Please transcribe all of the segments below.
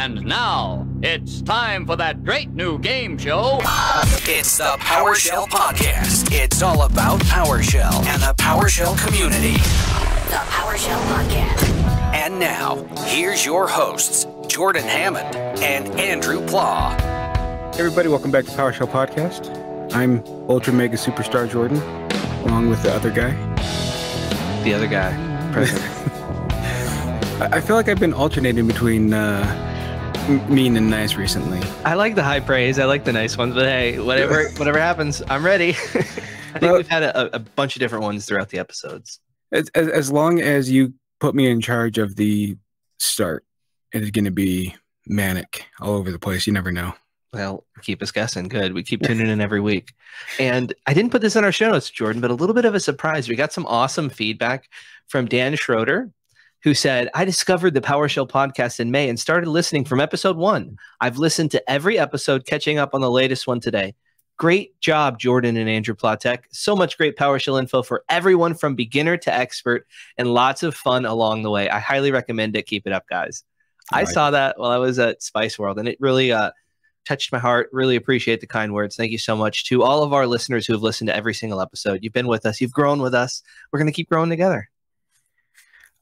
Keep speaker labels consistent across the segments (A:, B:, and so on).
A: And now, it's time for that great new game show.
B: It's the PowerShell Podcast. It's all about PowerShell and the PowerShell community.
C: The PowerShell Podcast.
B: And now, here's your hosts, Jordan Hammond and Andrew Pla.
D: Hey everybody, welcome back to PowerShell Podcast. I'm Ultra Mega Superstar Jordan, along with the other guy.
E: The other guy, present.
D: I I feel like I've been alternating between uh, m- mean and nice recently.
E: I like the high praise. I like the nice ones, but hey, whatever whatever happens, I'm ready. I think
D: Well-
E: we've had a, a bunch of different ones throughout the episodes.
D: As, as, as long as you put me in charge of the start, it is going to be manic all over the place. You never know.
E: Well, keep us guessing. Good. We keep tuning in every week. And I didn't put this in our show notes, Jordan, but a little bit of a surprise. We got some awesome feedback from Dan Schroeder, who said, I discovered the PowerShell podcast in May and started listening from episode one. I've listened to every episode, catching up on the latest one today. Great job, Jordan and Andrew Platek. So much great PowerShell info for everyone from beginner to expert and lots of fun along the way. I highly recommend it. Keep it up, guys. I
D: Right.
E: saw that while I was at SpiceWorld and it really uh, touched my heart. Really appreciate the kind words. Thank you so much to all of our listeners who have listened to every single episode. You've been with us, you've grown with us. We're going to keep growing together.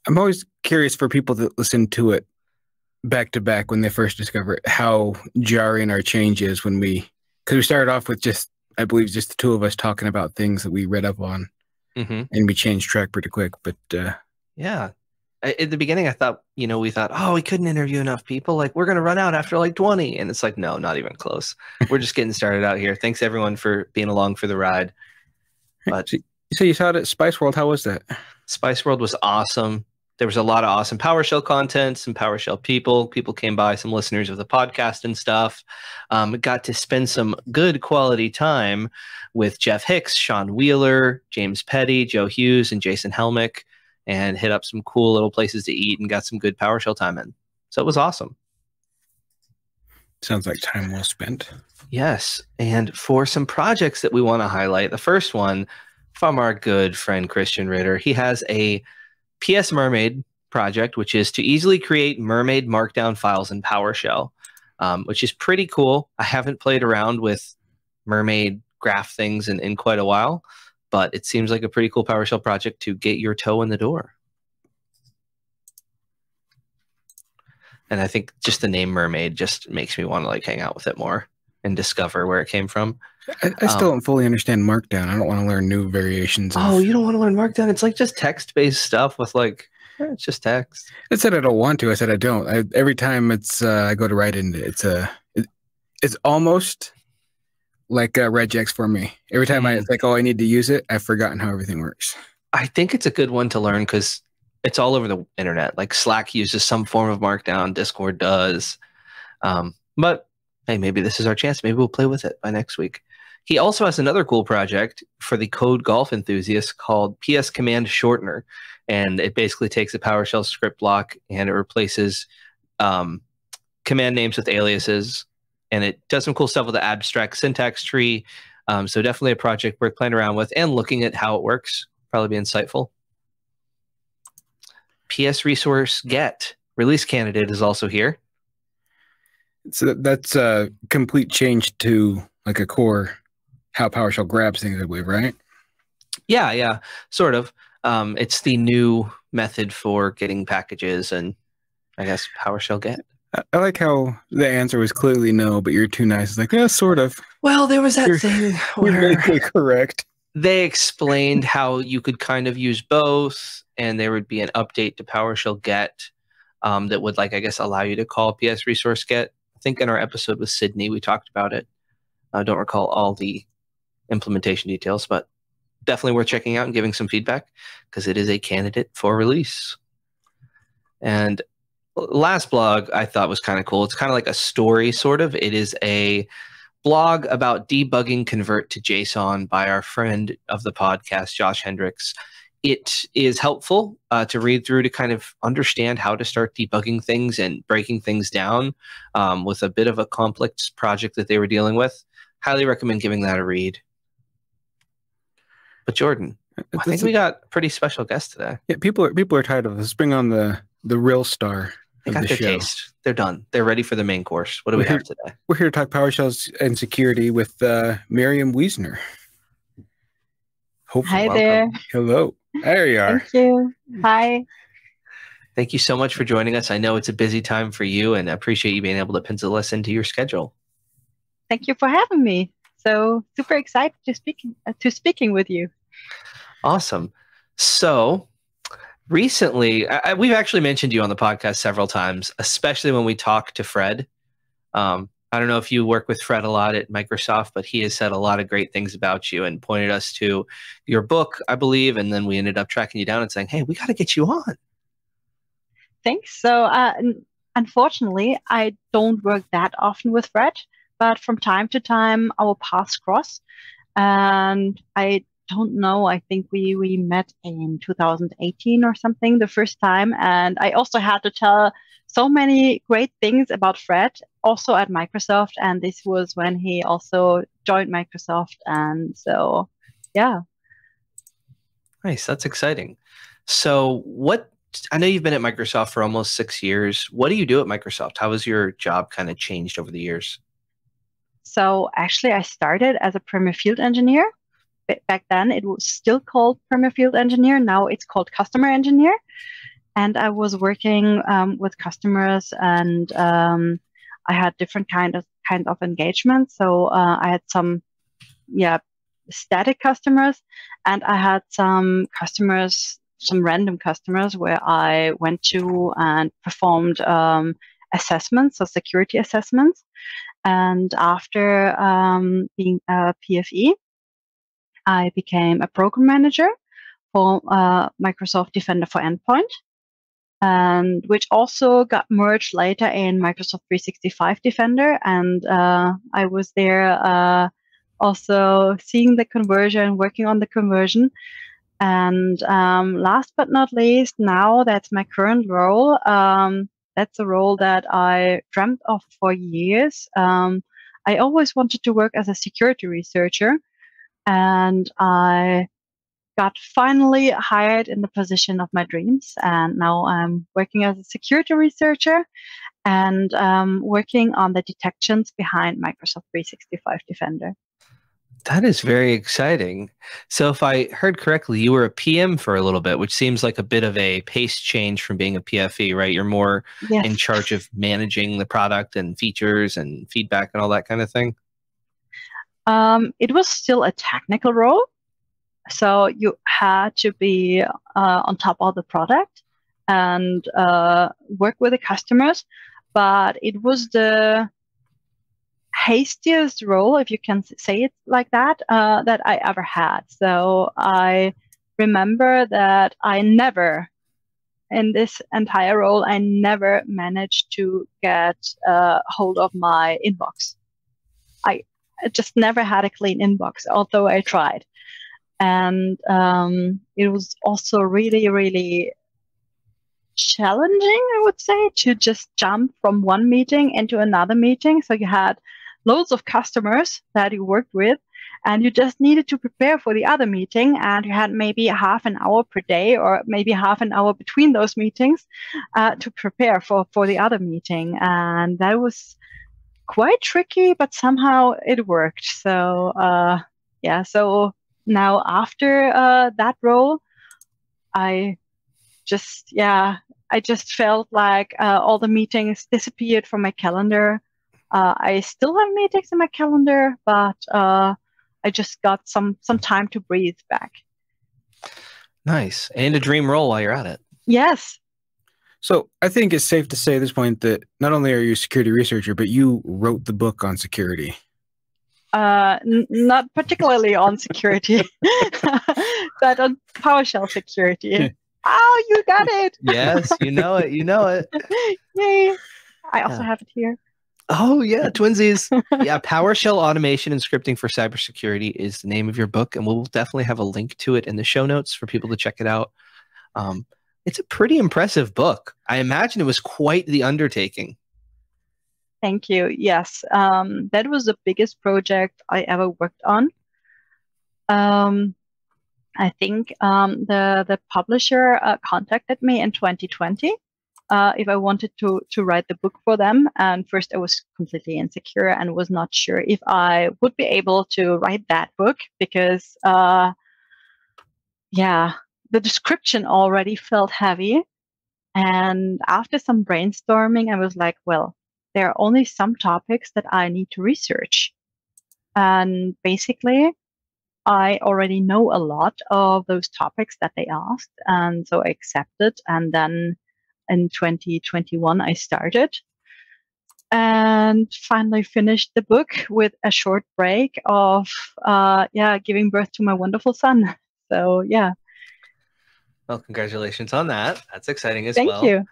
D: I'm always curious for people that listen to it back to back when they first discover it, how jarring our change is when we, because we started off with just, I believe, just the two of us talking about things that we read up on,
E: Mm-hmm.
D: and we changed track pretty quick. But uh,
E: Yeah. At the beginning, I thought, you know, we thought, oh, we couldn't interview enough people. Like, we're going to run out after like 20. And it's like, no, not even close. we're just getting started out here. Thanks, everyone, for being along for the ride. But
D: so, so you saw it at SpiceWorld. How was that?
E: SpiceWorld was awesome. There was a lot of awesome PowerShell content, some PowerShell people. People came by, some listeners of the podcast and stuff. Um, got to spend some good quality time with Jeff Hicks, Sean Wheeler, James Petty, Joe Hughes, and Jason Helmick, and hit up some cool little places to eat and got some good PowerShell time in. So it was awesome.
D: Sounds like time well spent.
E: Yes. And for some projects that we want to highlight, the first one from our good friend Christian Ritter, he has a PS Mermaid project, which is to easily create mermaid markdown files in PowerShell, um, which is pretty cool. I haven't played around with mermaid graph things in, in quite a while, but it seems like a pretty cool PowerShell project to get your toe in the door. And I think just the name mermaid just makes me want to like hang out with it more and discover where it came from.
D: I, I still
E: Um,
D: don't fully understand Markdown. I don't want to learn new variations. Of,
E: Oh, you don't want to learn Markdown? It's like just text based stuff with like, eh, it's just text.
D: I said I don't want to. I said I don't. I, every time it's uh, I go to write it, it's a it, it's almost like a regex for me. Every time I
E: Mm.
D: it's like, oh, I need to use it, I've forgotten how everything works.
E: I think it's a good one to learn because it's all over the internet. Like Slack uses some form of Markdown, Discord does. Um, but hey, maybe this is our chance. Maybe we'll play with it by next week. He also has another cool project for the code golf enthusiasts called PS Command Shortener. And it basically takes a PowerShell script block and it replaces um, command names with aliases. And it does some cool stuff with the abstract syntax tree. Um, so definitely a project worth playing around with and looking at how it works. Probably be insightful. PS Resource Get release candidate is also here.
D: So that's a complete change to like a core how PowerShell grabs things, I believe, right?
E: Yeah, yeah, sort of. Um, it's the new method for getting packages and I guess PowerShell Get.
D: I, like how the answer was clearly no, but you're too nice. It's like, yeah, sort of.
E: Well, there was that
D: You're-
E: thing where
D: correct.
E: they explained how you could kind of use both, and there would be an update to PowerShell Get um, that would, like, I guess, allow you to call PS Resource Get. I think in our episode with Sydney, we talked about it. I don't recall all the implementation details, but definitely worth checking out and giving some feedback because it is a candidate for release. And last blog I thought was kind of cool. It's kind of like a story, sort of. It is a blog about debugging convert to JSON by our friend of the podcast, Josh Hendricks. It is helpful uh, to read through to kind of understand how to start debugging things and breaking things down um, with a bit of a complex project that they were dealing with. Highly recommend giving that a read. But Jordan, I think we got a pretty special guest today.
D: yeah, people are people are tired of us. Bring on the the real star
E: They got
D: the
E: their
D: show.
E: taste. They're done. They're ready for the main course. What do we
D: We're
E: have today?
D: We're here to talk PowerShells and security with uh, Miriam Wiesner. Hopefully,
F: Hi
E: welcome.
F: there.
D: hello. There you are.
F: Thank you. Hi.
E: Thank you so much for joining us. I know it's a busy time for you, and I appreciate you being able to pencil us into your schedule.
F: Thank you for having me. So super excited to speaking uh, to speaking with you.
E: Awesome. So, recently, I, I- we've actually mentioned you on the podcast several times, especially when we talk to Fred. Um, I don't know if you work with Fred a lot at Microsoft, but he has said a lot of great things about you and pointed us to your book, I believe. And then we ended up tracking you down and saying, hey, we got to get you on.
F: Thanks. So uh, unfortunately, I don't work that often with Fred, but from time to time our paths cross. And I don't know. I think we we met in 2018 or something the first time, and I also had to tell so many great things about Fred also at Microsoft, and this was when he also joined Microsoft, and so yeah.
E: Nice. That's exciting. So, what I know you've been at Microsoft for almost six years. What do you do at Microsoft? How has your job kind of changed over the years?
F: So actually, I started as a Premier Field Engineer. Ba- Back then, it was still called Premier Field Engineer. Now it's called Customer Engineer. And I was working um, with customers, and um, I had different kind of kind of engagements. So uh, I had some, yeah, static customers, and I had some customers, some random customers, where I went to and performed um, assessments, so security assessments. And after um, being a PFE, I became a program manager for uh, Microsoft Defender for Endpoint, and which also got merged later in Microsoft 365 Defender. And uh, I was there uh, also seeing the conversion, working on the conversion. And um, last but not least, now that's my current role. Um, that's a role that I dreamt of for years. Um, I always wanted to work as a security researcher, and I got finally hired in the position of my dreams. And now I'm working as a security researcher and um, working on the detections behind Microsoft 365 Defender.
E: That is very exciting. So, if I heard correctly, you were a PM for a little bit, which seems like a bit of a pace change from being a PFE, right? You're more
F: Yes.
E: in charge of managing the product and features and feedback and all that kind of thing.
F: Um, it was still a technical role. So you had to be uh, on top of the product and uh, work with the customers. But it was the hastiest role, if you can say it like that, uh, that I ever had. So I remember that I never, in this entire role, I never managed to get uh, hold of my inbox. I just never had a clean inbox, although I tried. And um, it was also really, really challenging, I would say, to just jump from one meeting into another meeting. So you had loads of customers that you worked with, and you just needed to prepare for the other meeting. And you had maybe half an hour per day, or maybe half an hour between those meetings, uh, to prepare for for the other meeting. And that was quite tricky, but somehow it worked. So uh, yeah, so now after uh, that role, I just yeah, I just felt like uh, all the meetings disappeared from my calendar. Uh, I still have meetings in my calendar, but uh, I just got some some time to breathe back.
E: Nice. And a dream role while you're at it.
F: Yes,
D: So I think it's safe to say at this point that not only are you a security researcher, but you wrote the book on security.
F: uh, n- not particularly on security, but on PowerShell security. oh, you got it!
E: Yes, you know it. You know it.
F: Yay! I also
E: Yeah.
F: have it here.
E: Oh yeah, twinsies. yeah, PowerShell automation and scripting for cybersecurity is the name of your book, and we'll definitely have a link to it in the show notes for people to check it out. Um, it's a pretty impressive book. I imagine it was quite the undertaking.
F: Thank you. Yes, um, that was the biggest project I ever worked on. Um, I think um, the the publisher uh, contacted me in 2020 uh, if I wanted to to write the book for them. And first, I was completely insecure and was not sure if I would be able to write that book because, uh, yeah, the description already felt heavy. And after some brainstorming, I was like, well, there are only some topics that I need to research. And basically, I already know a lot of those topics that they asked. And so I accepted. And then in 2021, I started and finally finished the book with a short break of, uh, yeah, giving birth to my wonderful son. So, yeah.
E: Well, congratulations on that. That's exciting as
F: Thank
E: well.
F: Thank you.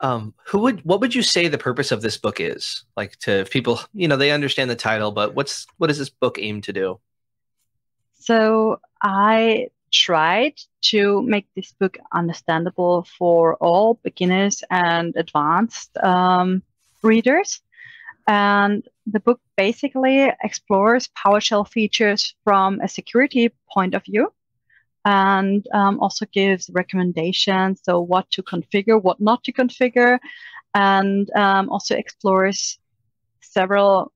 E: Um, who would what would you say the purpose of this book is? Like to people, you know, they understand the title, but what's what is this book aim to do?
F: So I tried to make this book understandable for all beginners and advanced um, readers. And the book basically explores PowerShell features from a security point of view and um, also gives recommendations. So, what to configure, what not to configure, and um, also explores several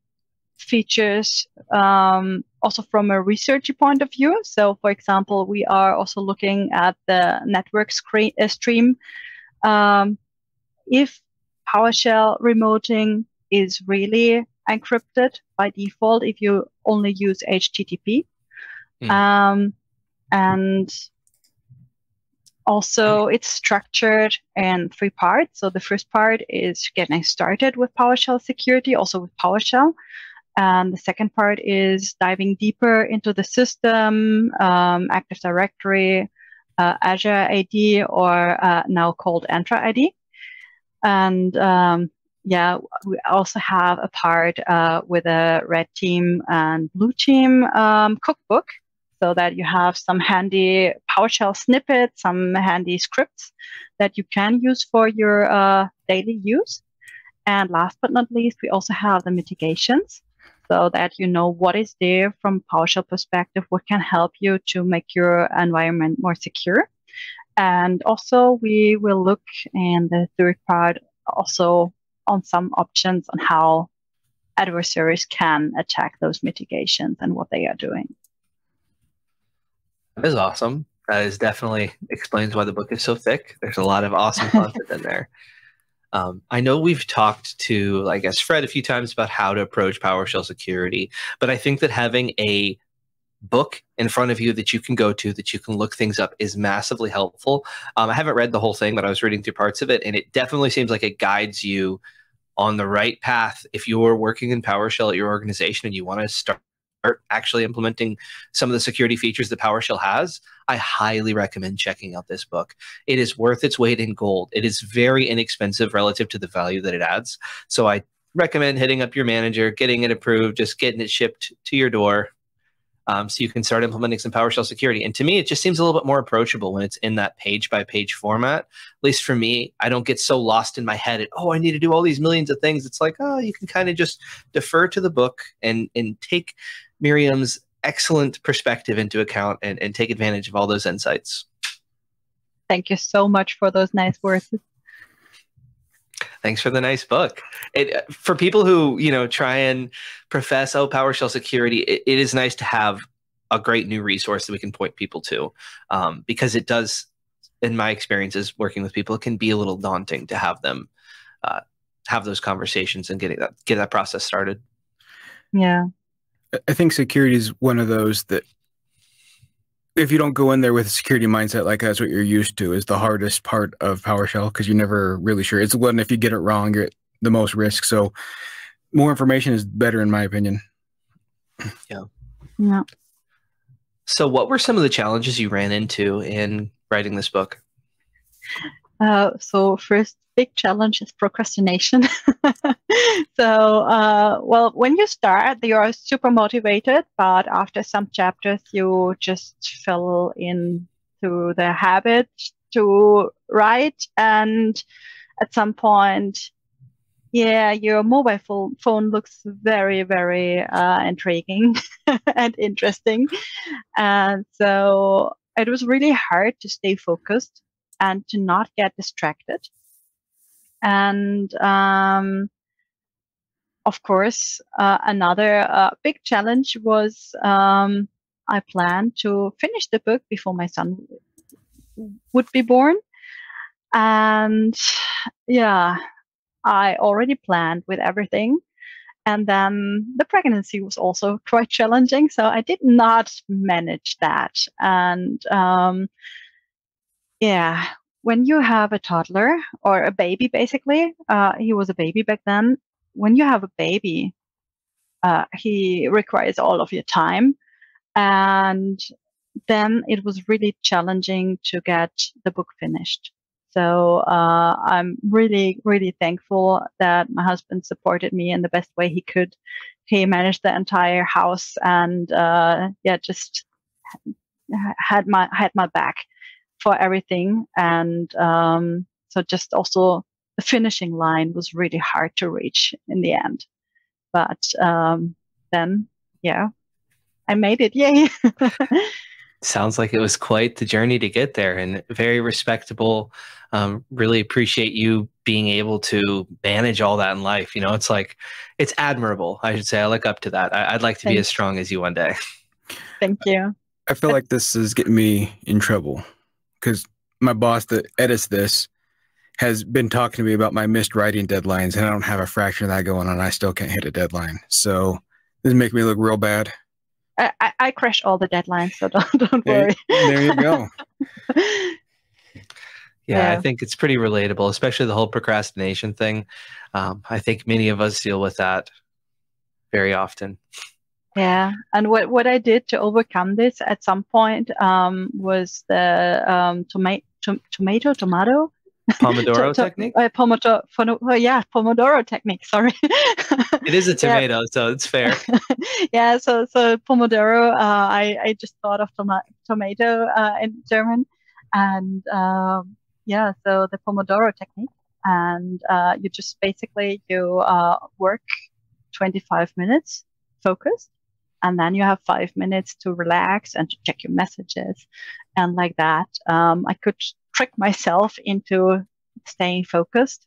F: features um, also from a researchy point of view. So, for example, we are also looking at the network screen, uh, stream. Um, if PowerShell remoting is really encrypted by default, if you only use HTTP,
E: Mm.
F: um, and also it's structured in three parts. So the first part is getting started with PowerShell security, also with PowerShell. And the second part is diving deeper into the system, um, Active Directory, uh, Azure AD, or uh, now called Entra ID. And um, yeah, we also have a part uh, with a red team and blue team um, cookbook so that you have some handy PowerShell snippets, some handy scripts that you can use for your uh, daily use. And last but not least, we also have the mitigations so that you know what is there from PowerShell perspective, what can help you to make your environment more secure. And also we will look in the third part also on some options on how adversaries can attack those mitigations and what they are doing.
E: That is awesome. That is definitely explains why the book is so thick. There's a lot of awesome content in there. Um, I know we've talked to, I guess, Fred a few times about how to approach PowerShell security, but I think that having a book in front of you that you can go to, that you can look things up, is massively helpful. Um, I haven't read the whole thing, but I was reading through parts of it, and it definitely seems like it guides you on the right path if you're working in PowerShell at your organization and you want to start actually implementing some of the security features that PowerShell has, I highly recommend checking out this book. It is worth its weight in gold. It is very inexpensive relative to the value that it adds. So I recommend hitting up your manager, getting it approved, just getting it shipped to your door. Um, so you can start implementing some PowerShell security. And to me, it just seems a little bit more approachable when it's in that page by page format. At least for me, I don't get so lost in my head at, oh, I need to do all these millions of things. It's like, oh, you can kind of just defer to the book and and take Miriam's excellent perspective into account and, and take advantage of all those insights.
F: Thank you so much for those nice words.
E: Thanks for the nice book. It, for people who you know try and profess oh PowerShell security, it, it is nice to have a great new resource that we can point people to um, because it does, in my experiences working with people, it can be a little daunting to have them uh, have those conversations and getting that get that process started.
F: Yeah.
D: I think security is one of those that if you don't go in there with a security mindset like that's what you're used to is the hardest part of PowerShell because you're never really sure. It's one if you get it wrong, you're at the most risk. So more information is better in my opinion.
E: Yeah.
F: Yeah.
E: So what were some of the challenges you ran into in writing this book?
F: Uh, so first big challenge is procrastination. so, uh, well, when you start, you are super motivated, but after some chapters, you just fell into the habit to write, and at some point, yeah, your mobile phone, looks very, very uh, intriguing and interesting, and so it was really hard to stay focused and to not get distracted And um, of course, uh, another uh, big challenge was um, I planned to finish the book before my son would be born. And yeah, I already planned with everything. And then the pregnancy was also quite challenging. So I did not manage that. And um, yeah, when you have a toddler or a baby, basically, uh, he was a baby back then. When you have a baby, uh, he requires all of your time. And then it was really challenging to get the book finished. So uh, I'm really, really thankful that my husband supported me in the best way he could. He managed the entire house and uh, yeah, just had my had my back for everything. And um, so just also the finishing line was really hard to reach in the end. But um, then, yeah, I made it. Yay.
E: Sounds like it was quite the journey to get there and very respectable. Um, really appreciate you being able to manage all that in life. You know, it's like, it's admirable. I should say. I look up to that. I, would like to Thanks. be as strong as you one day.
F: Thank you.
D: I feel like this is getting me in trouble because my boss that edits this has been talking to me about my missed writing deadlines, and I don't have a fraction of that going on. I still can't hit a deadline. So this is making me look real bad.
F: I, I, I crash all the deadlines, so don't don't
D: there,
F: worry.
D: There you go.
E: Yeah, yeah, I think it's pretty relatable, especially the whole procrastination thing. Um, I think many of us deal with that very often.
F: Yeah, and what what I did to overcome this at some point um, was the um, tomato to- tomato tomato
E: Pomodoro to, technique.
F: Uh, pomodoro, oh, yeah, Pomodoro technique. Sorry.
E: it is a tomato, yeah. so it's fair.
F: yeah, so so Pomodoro. Uh, I I just thought of toma- tomato uh, in German, and um, yeah, so the Pomodoro technique, and uh, you just basically you uh, work 25 minutes focused and then you have five minutes to relax and to check your messages and like that. Um, i could trick myself into staying focused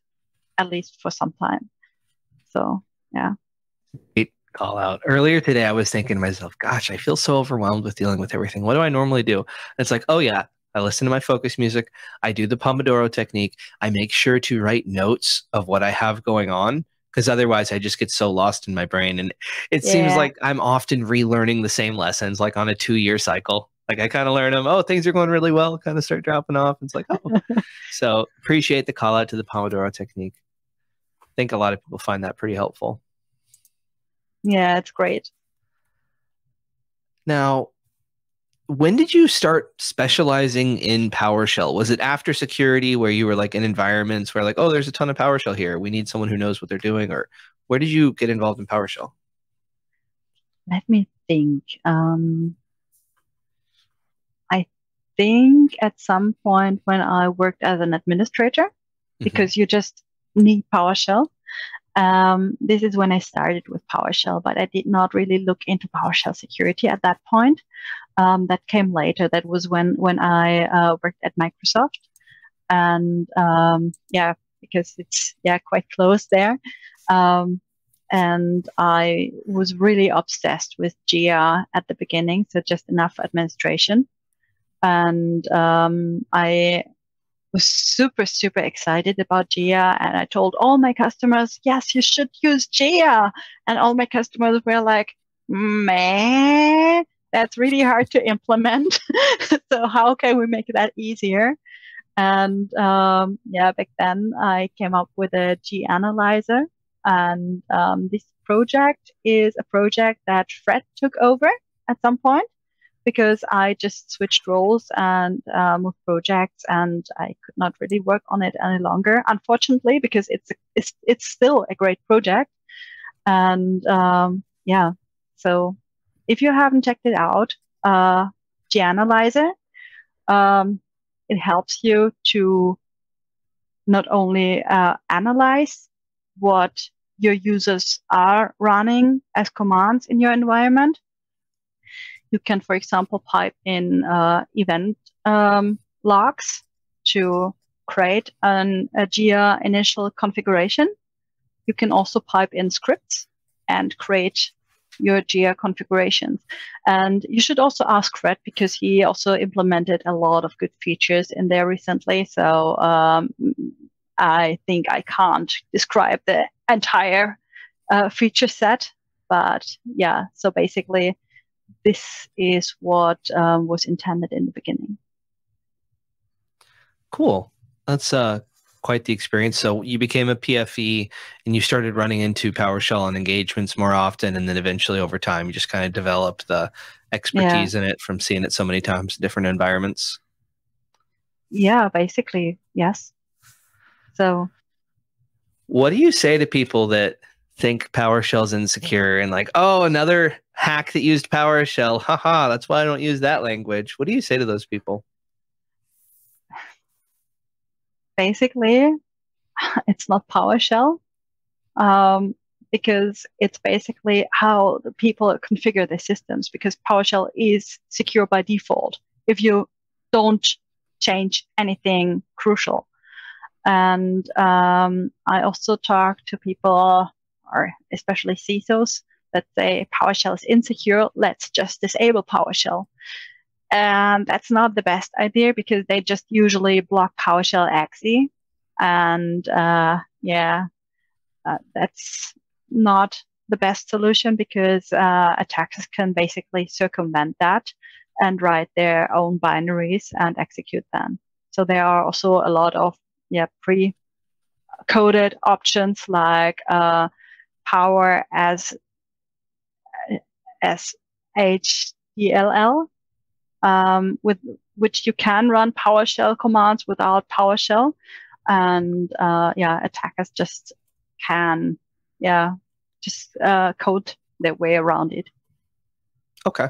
F: at least for some time. So yeah.
E: Great call out. Earlier today i was thinking to myself gosh i feel so overwhelmed with dealing with everything. What do i normally do? It's like oh yeah I listen to my focus music. I do the Pomodoro technique. I make sure to write notes of what I have going on because otherwise I just get so lost in my brain. And it yeah. seems like I'm often relearning the same lessons, like on a two year cycle. Like I kind of learn them, oh, things are going really well, kind of start dropping off. It's like, oh. so appreciate the call out to the Pomodoro technique. I think a lot of people find that pretty helpful.
F: Yeah, it's great.
E: Now, when did you start specializing in PowerShell? Was it after security where you were like in environments where like, oh, there's a ton of PowerShell here. We need someone who knows what they're doing, or where did you get involved in PowerShell?
F: Let me think. Um, I think at some point when I worked as an administrator, mm-hmm. because mm-hmm. you just need PowerShell. Um, this is when I started with PowerShell, but I did not really look into PowerShell security at that point um, that came later. That was when when I uh, worked at Microsoft, and um, yeah, because it's yeah quite close there. Um, and I was really obsessed with JEA at the beginning, so just enough administration. And um, I was super, super excited about JEA. And I told all my customers, yes, you should use JEA. And all my customers were like, man, that's really hard to implement. so how can we make that easier? And um, yeah, back then I came up with a JEAnalyzer, and um, this project is a project that Fred took over at some point because I just switched roles and uh, moved projects, and I could not really work on it any longer, unfortunately, because it's it's it's still a great project, and um, yeah, so if you haven't checked it out, uh, JEAnalyzer, um, it helps you to not only uh, analyze what your users are running as commands in your environment. You can, for example, pipe in uh, event um, logs to create an, a JEA initial configuration, you can also pipe in scripts and create your JEA configurations. And you should also ask Fred because he also implemented a lot of good features in there recently. So um, I think I can't describe the entire uh, feature set, but yeah, so basically, this is what um, was intended in the beginning.
E: Cool. That's uh, quite the experience. So you became a PFE and you started running into PowerShell and engagements more often. And then eventually over time, you just kind of developed the expertise yeah. in it from seeing it so many times in different environments.
F: Yeah, basically, yes. So
E: what do you say to people that think PowerShell's insecure and like, oh, another hack that used PowerShell. Haha, that's why I don't use that language. What do you say to those people?
F: Basically it's not PowerShell um, because it's basically how the people configure their systems because PowerShell is secure by default if you don't change anything crucial. And um, I also talk to people, or especially CISOs, that say PowerShell is insecure. Let's just disable PowerShell. And that's not the best idea because they just usually block PowerShell exe. And uh, yeah, uh, that's not the best solution because uh, attackers can basically circumvent that and write their own binaries and execute them. So there are also a lot of yeah pre-coded options like uh, power as as HDLL um, with which you can run PowerShell commands without PowerShell, and uh, yeah, attackers just can yeah just uh, code their way around it.
E: Okay.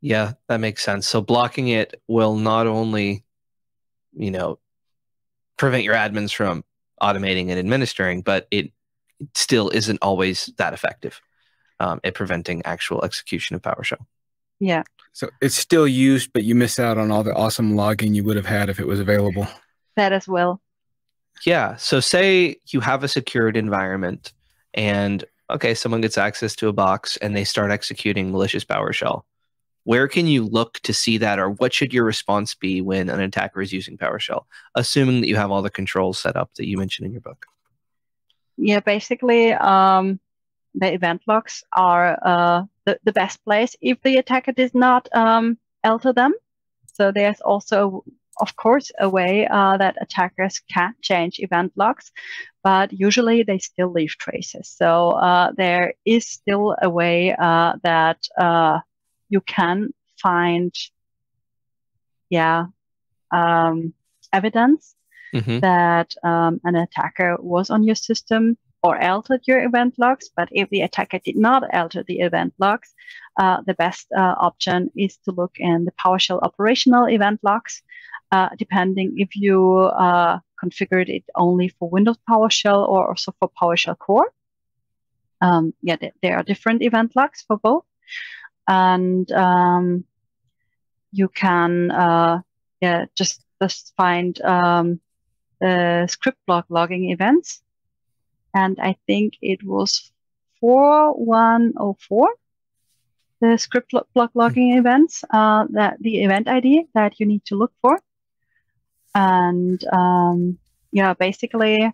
E: Yeah, that makes sense. So blocking it will not only, you know, prevent your admins from automating and administering, but it still isn't always that effective um, at preventing actual execution of PowerShell.
F: Yeah.
D: So it's still used, but you miss out on all the awesome logging you would have had if it was available.
F: That as well.
E: Yeah. So say you have a secured environment and okay, someone gets access to a box and they start executing malicious PowerShell. Where can you look to see that, or what should your response be when an attacker is using PowerShell, assuming that you have all the controls set up that you mentioned in your book?
F: Yeah, basically, um, the event logs are uh, the, the best place if the attacker does not um, alter them. So there's also, of course, a way uh, that attackers can change event logs, but usually they still leave traces. So uh, there is still a way uh, that uh, you can find, yeah, um, evidence mm-hmm. that um, an attacker was on your system or altered your event logs. But if the attacker did not alter the event logs, uh, the best uh, option is to look in the PowerShell operational event logs, uh, depending if you uh, configured it only for Windows PowerShell or also for PowerShell Core. Um, yeah, th- there are different event logs for both. And um, you can uh, yeah, just, just find um, the script block logging events and I think it was 4104, the script block logging mm-hmm. events, uh, that the event ID that you need to look for. And um, yeah, basically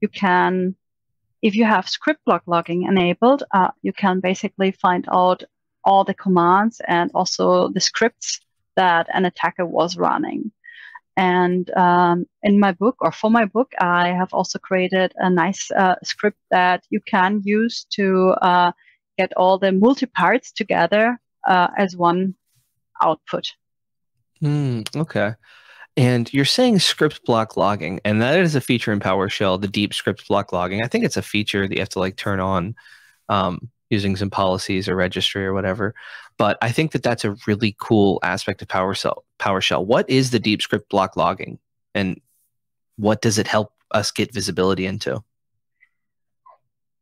F: you can, if you have script block logging enabled, uh, you can basically find out all the commands and also the scripts that an attacker was running. And um, in my book, or for my book, I have also created a nice uh, script that you can use to uh, get all the multi parts together uh, as one output.
E: Mm, okay. And you're saying script block logging, and that is a feature in PowerShell, the deep script block logging. I think it's a feature that you have to like turn on um, using some policies or registry or whatever. But I think that that's a really cool aspect of PowerShell. PowerShell. What is the deep script block logging, and what does it help us get visibility into?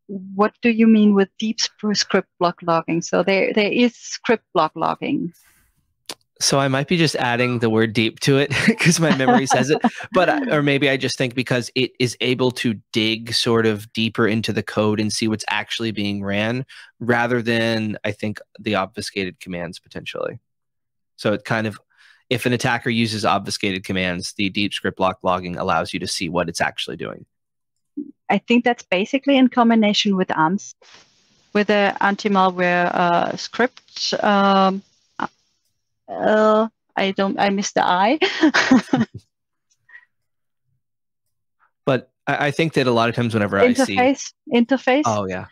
F: What do you mean with deep script block logging? So there, there is script block logging.
E: So I might be just adding the word deep to it because my memory says it, but I- or maybe I just think because it is able to dig sort of deeper into the code and see what's actually being ran, rather than I think the obfuscated commands potentially. So it kind of, if an attacker uses obfuscated commands, the deep script block logging allows you to see what it's actually doing.
F: I think that's basically in combination with AMS, with the anti-malware uh, script. Um, uh, I don't. I missed the I.
E: But I, I think that a lot of times whenever I see,
F: interface. Interface.
E: oh yeah,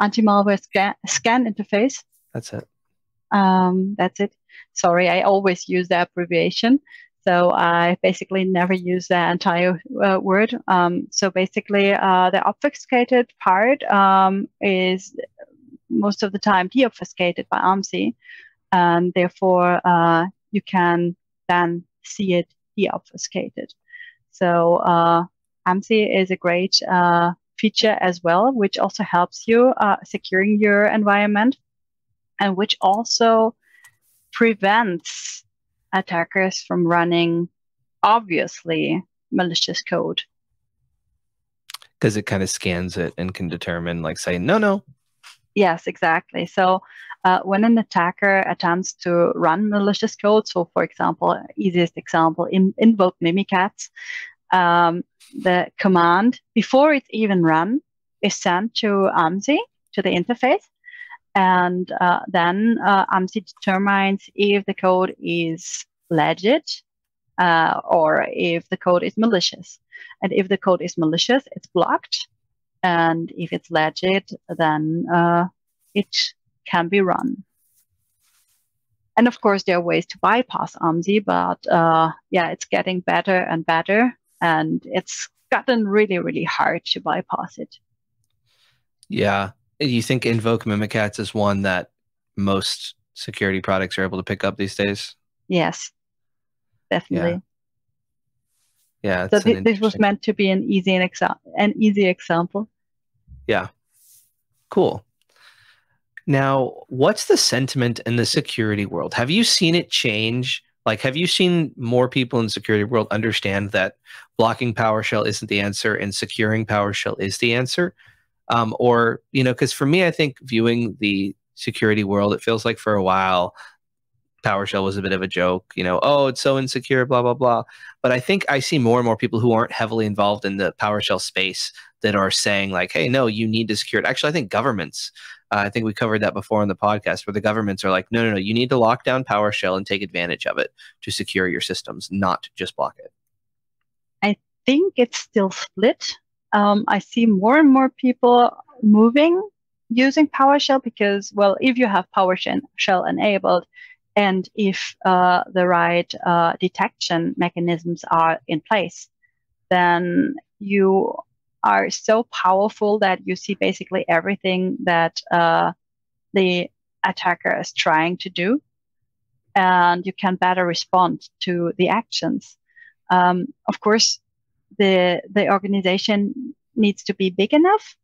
F: Anti-malware scan, scan interface.
E: that's it.
F: Um, that's it. Sorry, I always use the abbreviation. So I basically never use the entire uh, word. Um, so basically, uh, the obfuscated part um, is most of the time deobfuscated by AMSI, and therefore uh, you can then see it deobfuscated. So uh, AMSI is a great uh, feature as well, which also helps you uh, securing your environment, and which also prevents attackers from running obviously malicious code.
E: because it kind of scans it and can determine like say no no
F: Yes, exactly. So uh, when an attacker attempts to run malicious code, so for example, easiest example, in, invoke Mimikatz, um, the command before it's even run is sent to AMSI, to the interface, and uh, then uh, AMSI determines if the code is legit uh, or if the code is malicious. And if the code is malicious, it's blocked and if it's legit, then uh, it can be run. And of course, there are ways to bypass AMSI, but uh, yeah, it's getting better and better, and it's gotten really, really hard to bypass it.
E: yeah you think invoke mimikatz is one that most security products are able to pick up these days
F: Yes, definitely.
E: yeah
F: so
E: it's an
F: thi- this was meant to be an easy an, exa- an easy example. Yeah.
E: Cool now what's the sentiment in the security world? Have you seen it change? Like have you seen more people in the security world understand that blocking powershell isn't the answer and securing powershell is the answer? Um, or you know because for me i think viewing the security world it feels like for a while PowerShell was a bit of a joke, you know, oh, it's so insecure, blah, blah, blah. But I think I see more and more people who aren't heavily involved in the PowerShell space that are saying, like, hey, no, you need to secure it. Actually, I think governments, uh, I think we covered that before on the podcast, where the governments are like, no, no, no, you need to lock down PowerShell and take advantage of it to secure your systems, not just block it.
F: I think it's still split. Um, I see more and more people moving using PowerShell because, well, if you have PowerShell enabled and if uh, the right uh, detection mechanisms are in place, then you are so powerful that you see basically everything that uh, the attacker is trying to do, and you can better respond to the actions. Um, of course, the the organization needs to be big enough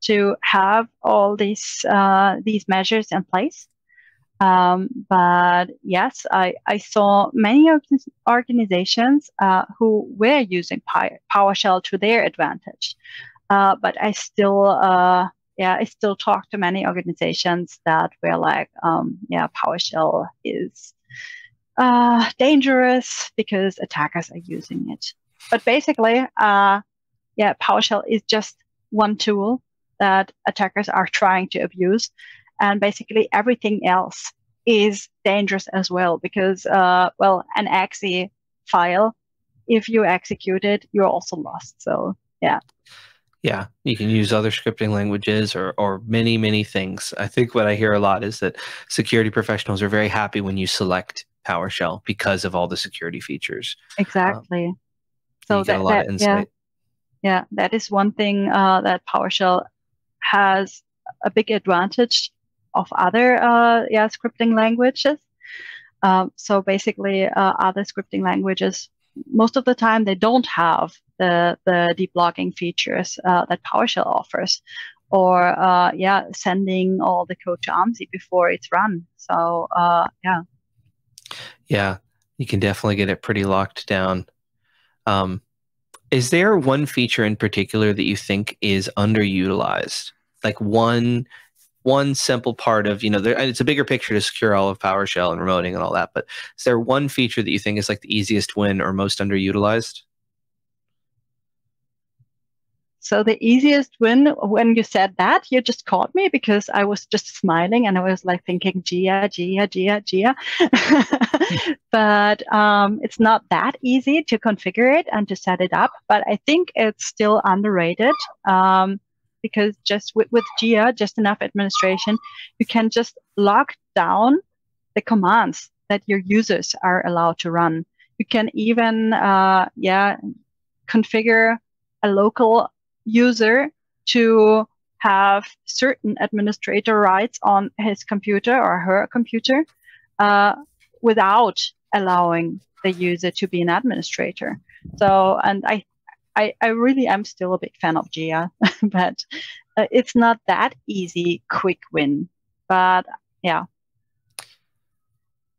F: to have all these uh, these measures in place. Um, but yes, I, I saw many org- organizations uh, who were using PowerShell to their advantage. Uh, but I still, uh, yeah, I still talk to many organizations that were like, um, yeah, PowerShell is uh, dangerous because attackers are using it. But basically, uh, yeah, PowerShell is just one tool that attackers are trying to abuse, and basically everything else is dangerous as well because, uh, well, an exe file, if you execute it, you're also lost. So
E: Yeah, Yeah, you can use other scripting languages or, or many, many things. I think what I hear a lot is that security professionals are very happy when you select PowerShell because of all the security features.
F: exactly.
E: So
F: so
E: you get
F: that,
E: a lot
F: that
E: of
F: yeah,
E: insight.
F: yeah, that is one thing uh, that PowerShell has a big advantage of other uh, yeah scripting languages. Um, so basically, uh, other scripting languages, most of the time, they don't have the the deep logging features uh, that PowerShell offers, or uh, yeah, sending all the code to AMSI before it's run. So uh, yeah,
E: Yeah, you can definitely get it pretty locked down. Um, is there one feature in particular that you think is underutilized? Like one one simple part of you know there, it's a bigger picture to secure all of PowerShell and remoting and all that. But is there one feature that you think is like the easiest win or most underutilized?
F: So the easiest win when you said that, you just caught me because I was just smiling and I was like thinking JEA, JEA, JEA, JEA. but um, it's not that easy to configure it and to set it up. But I think it's still underrated um, because just with, with JEA, just enough administration, you can just lock down the commands that your users are allowed to run. You can even, uh, yeah, configure a local user to have certain administrator rights on his computer or her computer uh, without allowing the user to be an administrator. So, and I, I, I really am still a big fan of JEA, but uh, it's not that easy, quick win. But yeah.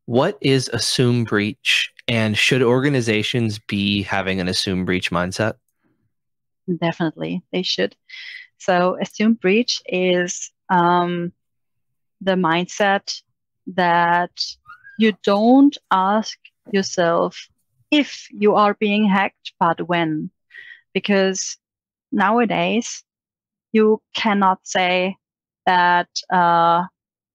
E: What is assume breach, and should organizations be having an assume breach mindset?
F: definitely they should. So assume breach is um, the mindset that you don't ask yourself if you are being hacked, but when. Because nowadays, you cannot say that uh,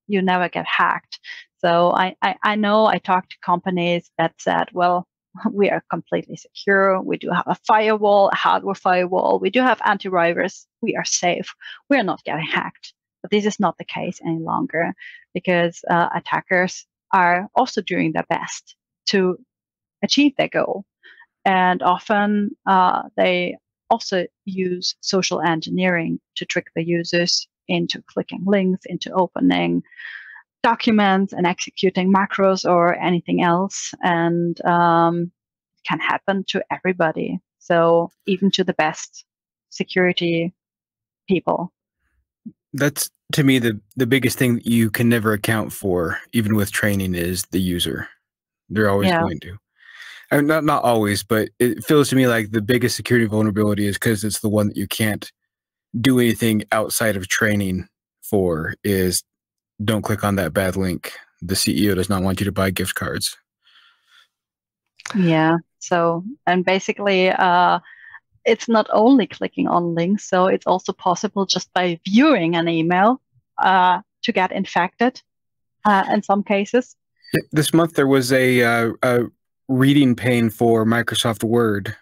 F: you never get hacked. So I, I, I know I talked to companies that said, well, we are completely secure. We do have a firewall, a hardware firewall. We do have antivirus. We are safe. We are not getting hacked. But this is not the case any longer because uh, attackers are also doing their best to achieve their goal. And often uh, they also use social engineering to trick the users into clicking links, into opening documents and executing macros or anything else. And um, it can happen to everybody. So even to the best security people.
D: That's to me the the biggest thing that you can never account for, even with training, is the user. They're always yeah. going to. Not not always, but it feels to me like the biggest security vulnerability is because it's the one that you can't do anything outside of training for. Is don't click on that bad link. The CEO does not want you to buy gift cards.
F: Yeah. So, and basically, uh, it's not only clicking on links, so it's also possible just by viewing an email uh, to get infected uh, in some cases.
D: This month there was a, uh, a reading pane for Microsoft Word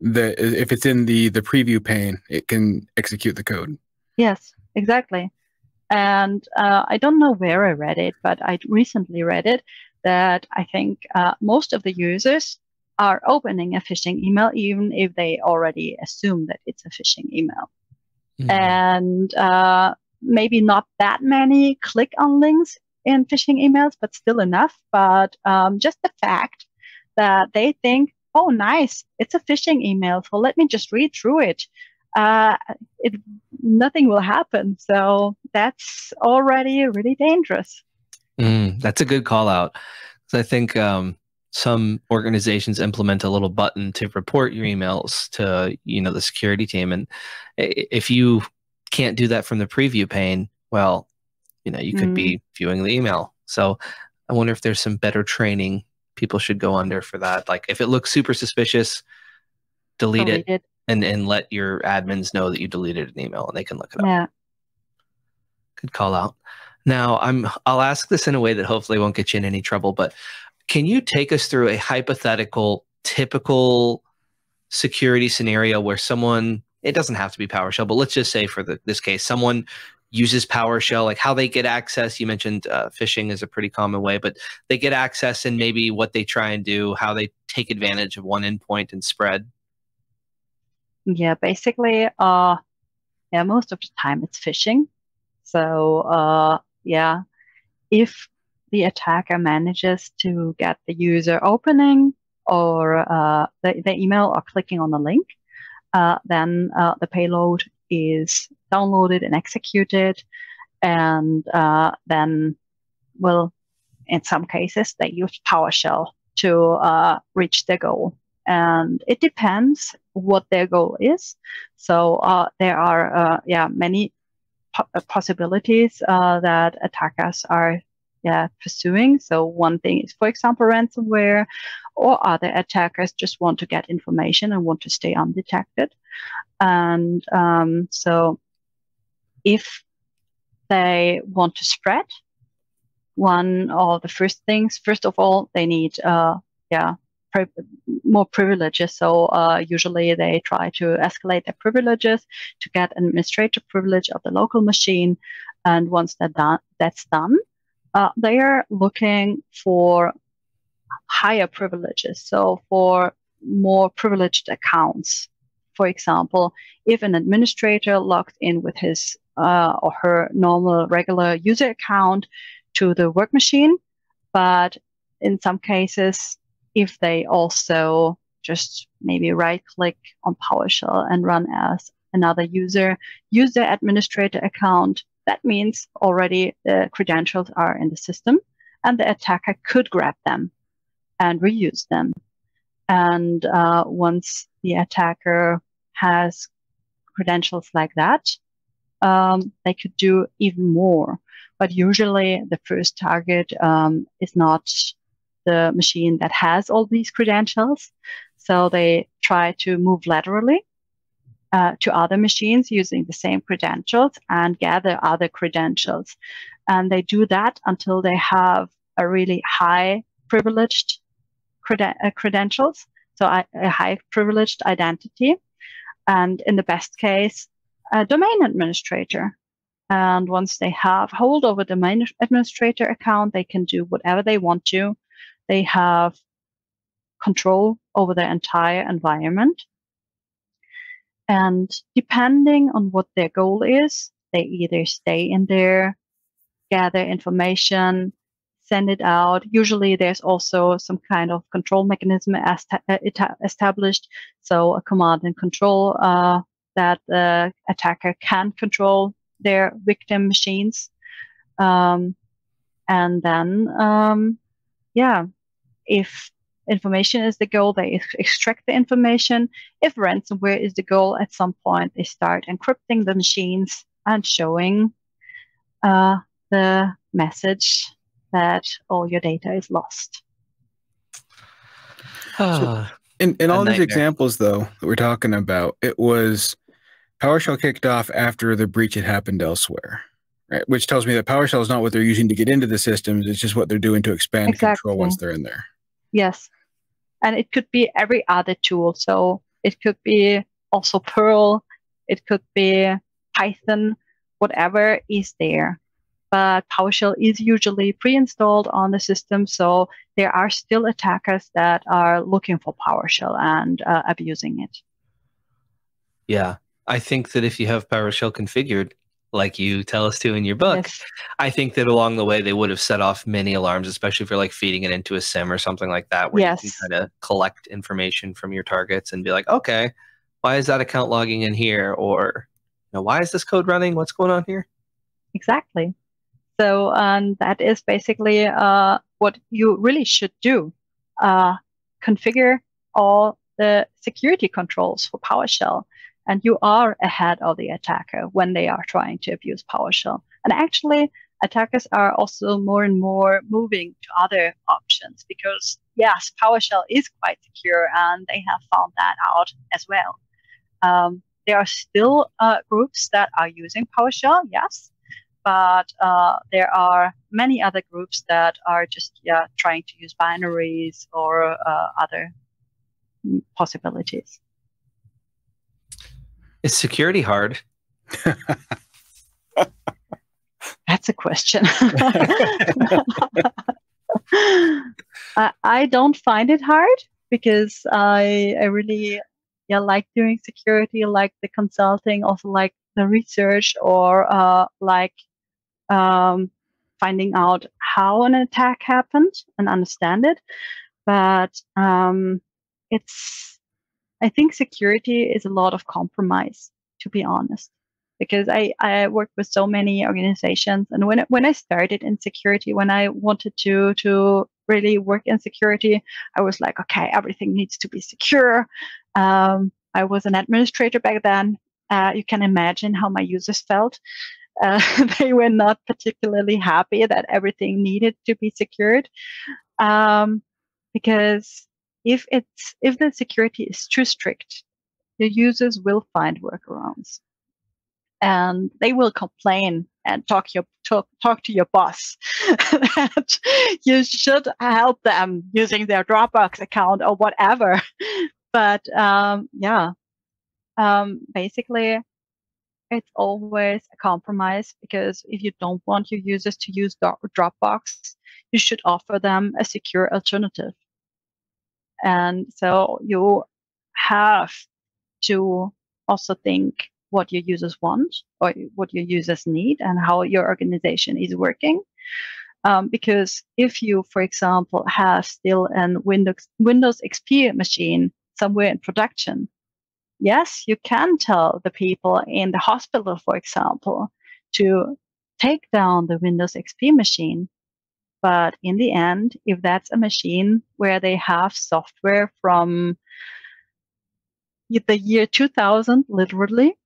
D: that if it's in the, the preview pane, it can execute the code.
F: Yes, exactly. And uh, I don't know where I read it, but I recently read it that I think uh, most of the users are opening a phishing email, even if they already assume that it's a phishing email. Mm-hmm. And uh, maybe not that many click on links in phishing emails, but still enough. But um, just the fact that they think, oh, nice, it's a phishing email, so let me just read through it uh, it nothing will happen. So that's already really dangerous.
E: Mm, that's a good call out. I think um, some organizations implement a little button to report your emails to you know the security team, and if you can't do that from the preview pane, well, you know you could mm. be viewing the email. So I wonder if there's some better training people should go under for that. Like if it looks super suspicious, delete, delete it, it and and let your admins know that you deleted an email and they can look it up.
F: Yeah.
E: Good call out. Now I'm I'll ask this in a way that hopefully won't get you in any trouble, but can you take us through a hypothetical typical security scenario where someone it doesn't have to be PowerShell, but let's just say for the, this case, someone uses PowerShell, like how they get access. You mentioned uh, phishing is a pretty common way, but they get access and maybe what they try and do, how they take advantage of one endpoint and spread
F: yeah, basically, uh, yeah, most of the time it's phishing. So, uh, yeah, if the attacker manages to get the user opening or uh, the, the email or clicking on the link, uh, then uh, the payload is downloaded and executed, and uh, then, well, in some cases, they use PowerShell to uh, reach their goal. And it depends what their goal is. So uh, there are, uh, yeah, many po- uh, possibilities uh, that attackers are yeah, pursuing. So one thing is, for example, ransomware, or other attackers just want to get information and want to stay undetected. And um, so if they want to spread, one of the first things, first of all, they need, uh, yeah, pri- more privileges. So uh, usually they try to escalate their privileges to get administrator privilege of the local machine. And once that done, that's done, uh, they are looking for higher privileges. So for more privileged accounts. For example, if an administrator logged in with his uh, or her normal regular user account to the work machine, but in some cases, if they also just maybe right click on PowerShell and run as another user, use their administrator account, that means already the credentials are in the system and the attacker could grab them and reuse them. And uh, once the attacker has credentials like that, um, they could do even more. But usually the first target um, is not the machine that has all these credentials. So they try to move laterally uh, to other machines using the same credentials and gather other credentials. And they do that until they have a really high privileged creden- uh, credentials, so a, a high privileged identity. And in the best case, a domain administrator. And once they have hold over the domain administrator account, they can do whatever they want to. They have control over the entire environment. And depending on what their goal is, they either stay in there, gather information, send it out. Usually there's also some kind of control mechanism established. So a command and control uh, that the attacker can control their victim machines. Um, and then, um, yeah, if information is the goal, they extract the information. If ransomware is the goal, at some point they start encrypting the machines and showing uh, the message that all your data is lost.
D: Ah, so in in
E: A
D: all these examples, though, that we're talking about, it was PowerShell kicked off after the breach had happened elsewhere, right? Which tells me that PowerShell is not what they're using to get into the systems; it's just what they're doing to expand control once they're in there.
F: Yes. And it could be every other tool. So it could be also Perl, it could be Python, whatever is there. But PowerShell is usually pre installed on the system. So there are still attackers that are looking for PowerShell and uh, abusing it.
E: Yeah. I think that if you have PowerShell configured, like you tell us to in your book,
F: Yes.
E: I think that along the way they would have set off many alarms, especially if you're like feeding it into a SIEM or something like that, where
F: Yes.
E: you can kind of collect information from your targets and be like, okay, why is that account logging in here? Or you know, why is this code running? What's going on here?
F: Exactly. So um, that is basically uh, what you really should do. Uh, configure all the security controls for PowerShell, and you are ahead of the attacker when they are trying to abuse PowerShell. And actually, attackers are also more and more moving to other options because yes, PowerShell is quite secure, and they have found that out as well. Um, there are still uh, groups that are using PowerShell, yes, but uh, there are many other groups that are just yeah trying to use binaries or uh, other possibilities.
E: Is security hard?
F: That's a question. I, I don't find it hard because I I really yeah like doing security, like the consulting, also like the research, or uh, like um, finding out how an attack happened and understand it. But um, it's I think security is a lot of compromise, to be honest, because I, I worked with so many organizations. And when, when I started in security, when I wanted to, to really work in security, I was like, okay, everything needs to be secure. Um, I was an administrator back then. Uh, you can imagine how my users felt. Uh, they were not particularly happy that everything needed to be secured um, because if it's if the security is too strict, the users will find workarounds and they will complain and talk your talk, talk to your boss that you should help them using their Dropbox account or whatever. But um, yeah, um, basically, it's always a compromise because if you don't want your users to use Dropbox, you should offer them a secure alternative. And so you have to also think what your users want or what your users need and how your organization is working. Um, because if you, for example, have still a Windows, Windows XP machine somewhere in production, yes, you can tell the people in the hospital, for example, to take down the Windows XP machine. But in the end, if that's a machine where they have software from the year 2000, literally,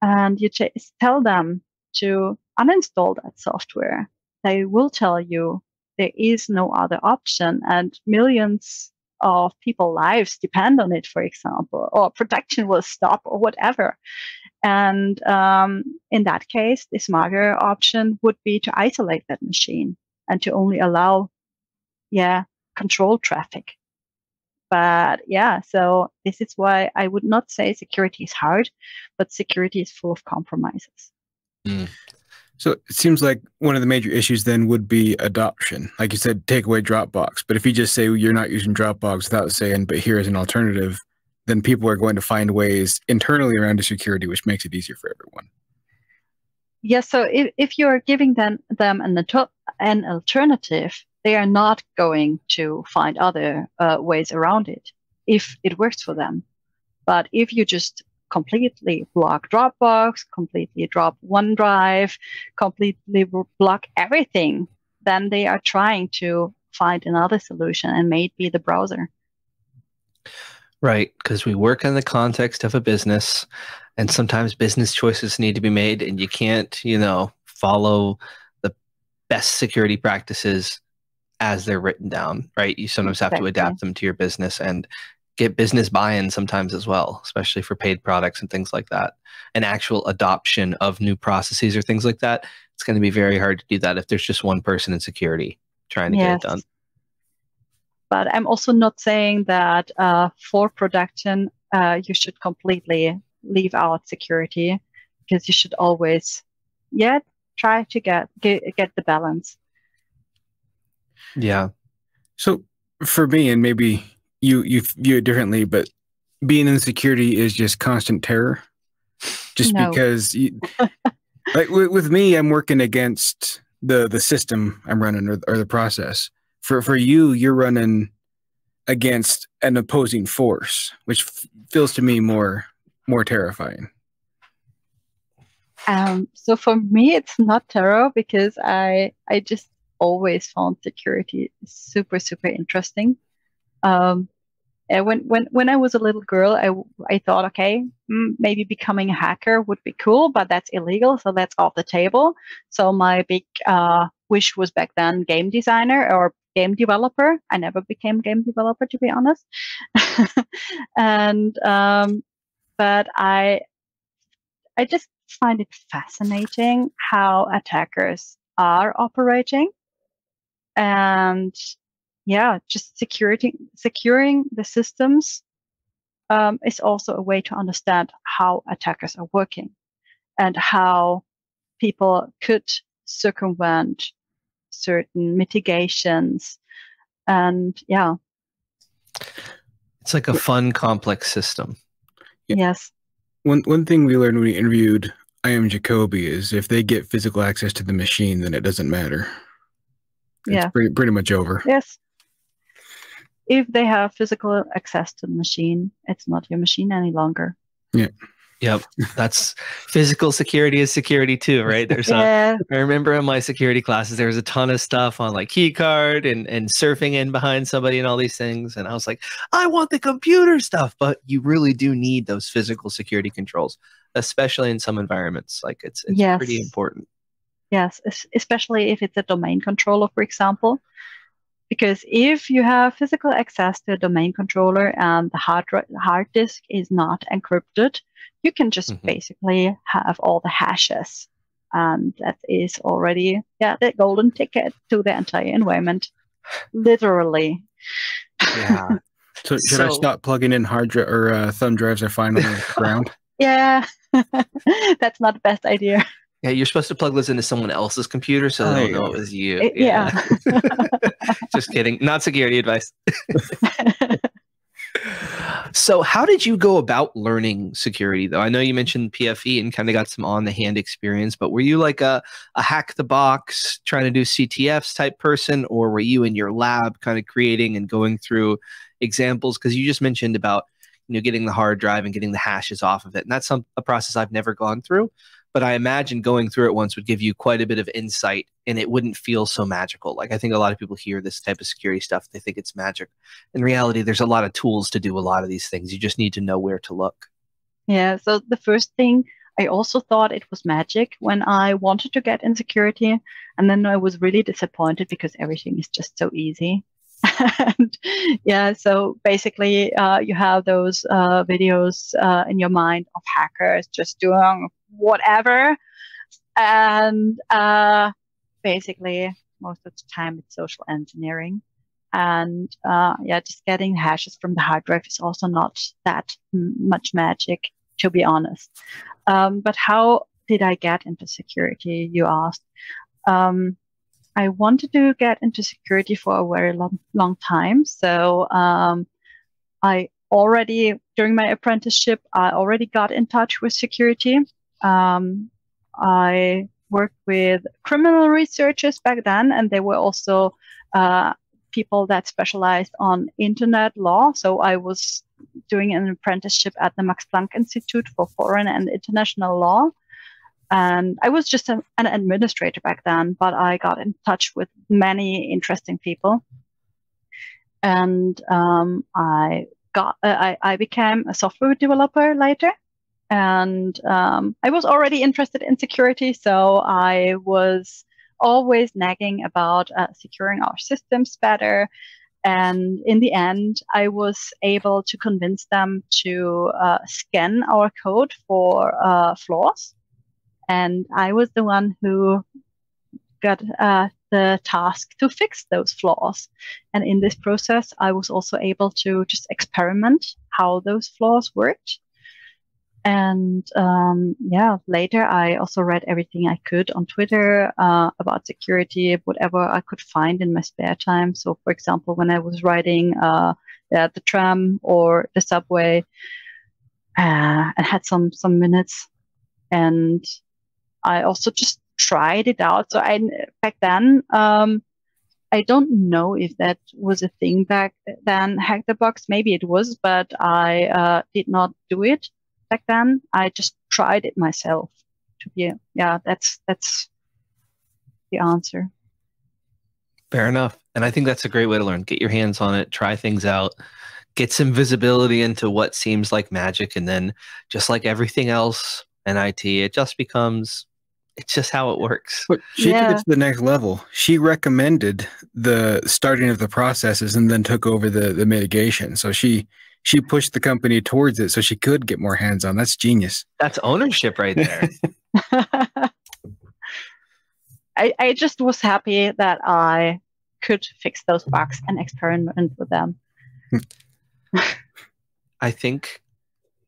F: and you tell them to uninstall that software, they will tell you there is no other option, and millions of people lives depend on it, for example, or production will stop or whatever. And um, in that case, the smarter option would be to isolate that machine and to only allow, yeah, control traffic. But yeah, so this is why I would not say security is hard, but security is full of compromises.
D: Mm. So it seems like one of the major issues then would be adoption. Like you said, take away Dropbox. But if you just say you're not using Dropbox without saying, but here's an alternative, then people are going to find ways internally around the security, which makes it easier for everyone.
F: Yes. Yeah, so if, if you're giving them, them an, an alternative, they are not going to find other uh, ways around it if it works for them. But if you just completely block Dropbox, completely drop OneDrive, completely block everything, then they are trying to find another solution and maybe the browser.
E: Right, because we work in the context of a business, and sometimes business choices need to be made, and you can't, you know, follow the best security practices as they're written down, right? You sometimes have exactly. to adapt them to your business, and get business buy-in sometimes as well, especially for paid products and things like that. An actual adoption of new processes or things like that, it's going to be very hard to do that if there's just one person in security trying to yes. get it done.
F: But I'm also not saying that uh, for production uh, you should completely leave out security because you should always, yeah, try to get get, get the balance.
E: Yeah.
D: So for me, and maybe you you view it differently, but being in security is just constant terror. Just no. because, you, like with, with, me, I'm working against the the system I'm running or, or the process. For for you, you're running against an opposing force, which feels to me more more terrifying.
F: Um, so for me, it's not terror because I I just always found security super super interesting. Um, and when when when I was a little girl, I I thought, okay, mm, maybe becoming a hacker would be cool, but that's illegal, so that's off the table. So my big uh, wish was back then game designer or game developer. I never became game developer, to be honest. and um, but I I just find it fascinating how attackers are operating and yeah, just security, securing the systems um, is also a way to understand how attackers are working and how people could circumvent certain mitigations. And yeah.
E: It's like a fun, complex system.
F: Yeah. Yes.
D: One one thing we learned when we interviewed IM Jacoby is if they get physical access to the machine, then it doesn't matter. It's yeah. pretty pretty much over.
F: Yes if they have physical access to the machine, it's not your machine any longer.
D: Yeah.
E: Yep. That's physical security is security too, right? There's
F: yeah,
E: I remember in my security classes there was a ton of stuff on like key card and, and surfing in behind somebody and all these things. And I was like, I want the computer stuff, but you really do need those physical security controls, especially in some environments. Like it's, it's pretty important.
F: yes, especially if it's a domain controller, for example. Because if you have physical access to a domain controller and the hard hard disk is not encrypted, you can just
E: Mhm.
F: basically have all the hashes, and that is already yeah the golden ticket to the entire environment, literally.
E: Yeah.
D: So should I stop plugging in hard dri- or uh, thumb drives are fine on the ground?
F: Yeah, that's not the best idea.
E: Yeah, you're supposed to plug this into someone else's computer so
D: Oh,
E: they
D: there
E: don't know it was you.
F: It- yeah.
E: Just kidding. Not security advice. so, how did you go about learning security, though? I know you mentioned PFE and kind of got some on the hand experience, but were you like a, a hack the box, trying to do CTFs type person, or were you in your lab kind of creating and going through examples? Because you just mentioned about you know getting the hard drive and getting the hashes off of it, and that's some a process I've never gone through. But I imagine going through it once would give you quite a bit of insight, and it wouldn't feel so magical. Like I think a lot of people hear this type of security stuff, they think it's magic in reality, there's a lot of tools to do a lot of these things. You just need to know where to look.
F: Yeah, so the first thing I also thought it was magic when I wanted to get in security, and then I was really disappointed because everything is just so easy. and yeah, so basically, uh, you have those uh, videos uh, in your mind of hackers just doing whatever, and uh, basically, most of the time, it's social engineering. And uh, yeah, just getting hashes from the hard drive is also not that much magic, to be honest. Um, but how did I get into security? You asked. Um, I wanted to get into security for a very long, long time. So um, I already, during my apprenticeship, I already got in touch with security. Um, I worked with criminal researchers back then, and they were also uh, people that specialized on internet law. So I was doing an apprenticeship at the Max Planck Institute for Foreign and International Law. And I was just a, an administrator back then, but I got in touch with many interesting people. And um, I got, uh, I, I became a software developer later. And um, I was already interested in security, so I was always nagging about uh, securing our systems better. And in the end, I was able to convince them to uh, scan our code for uh, flaws. And I was the one who got uh, the task to fix those flaws. And in this process, I was also able to just experiment how those flaws worked. And um, yeah, later I also read everything I could on Twitter uh, about security, whatever I could find in my spare time. So, for example, when I was riding uh, yeah, the tram or the subway, uh, I had some some minutes, and I also just tried it out. So I back then. Um, I don't know if that was a thing back then. Hack the box, maybe it was, but I uh, did not do it back then. I just tried it myself. To be, yeah, that's that's the answer.
E: Fair enough. And I think that's a great way to learn. Get your hands on it, try things out, get some visibility into what seems like magic. And then, just like everything else in IT, it just becomes, it's just how it works.
D: But she
F: Yeah.
D: took it to the next level. She recommended the starting of the processes and then took over the the mitigation. So she she pushed the company towards it so she could get more hands on. That's genius.
E: That's ownership right there.
F: I, I just was happy that I could fix those bugs and experiment with them.
E: I think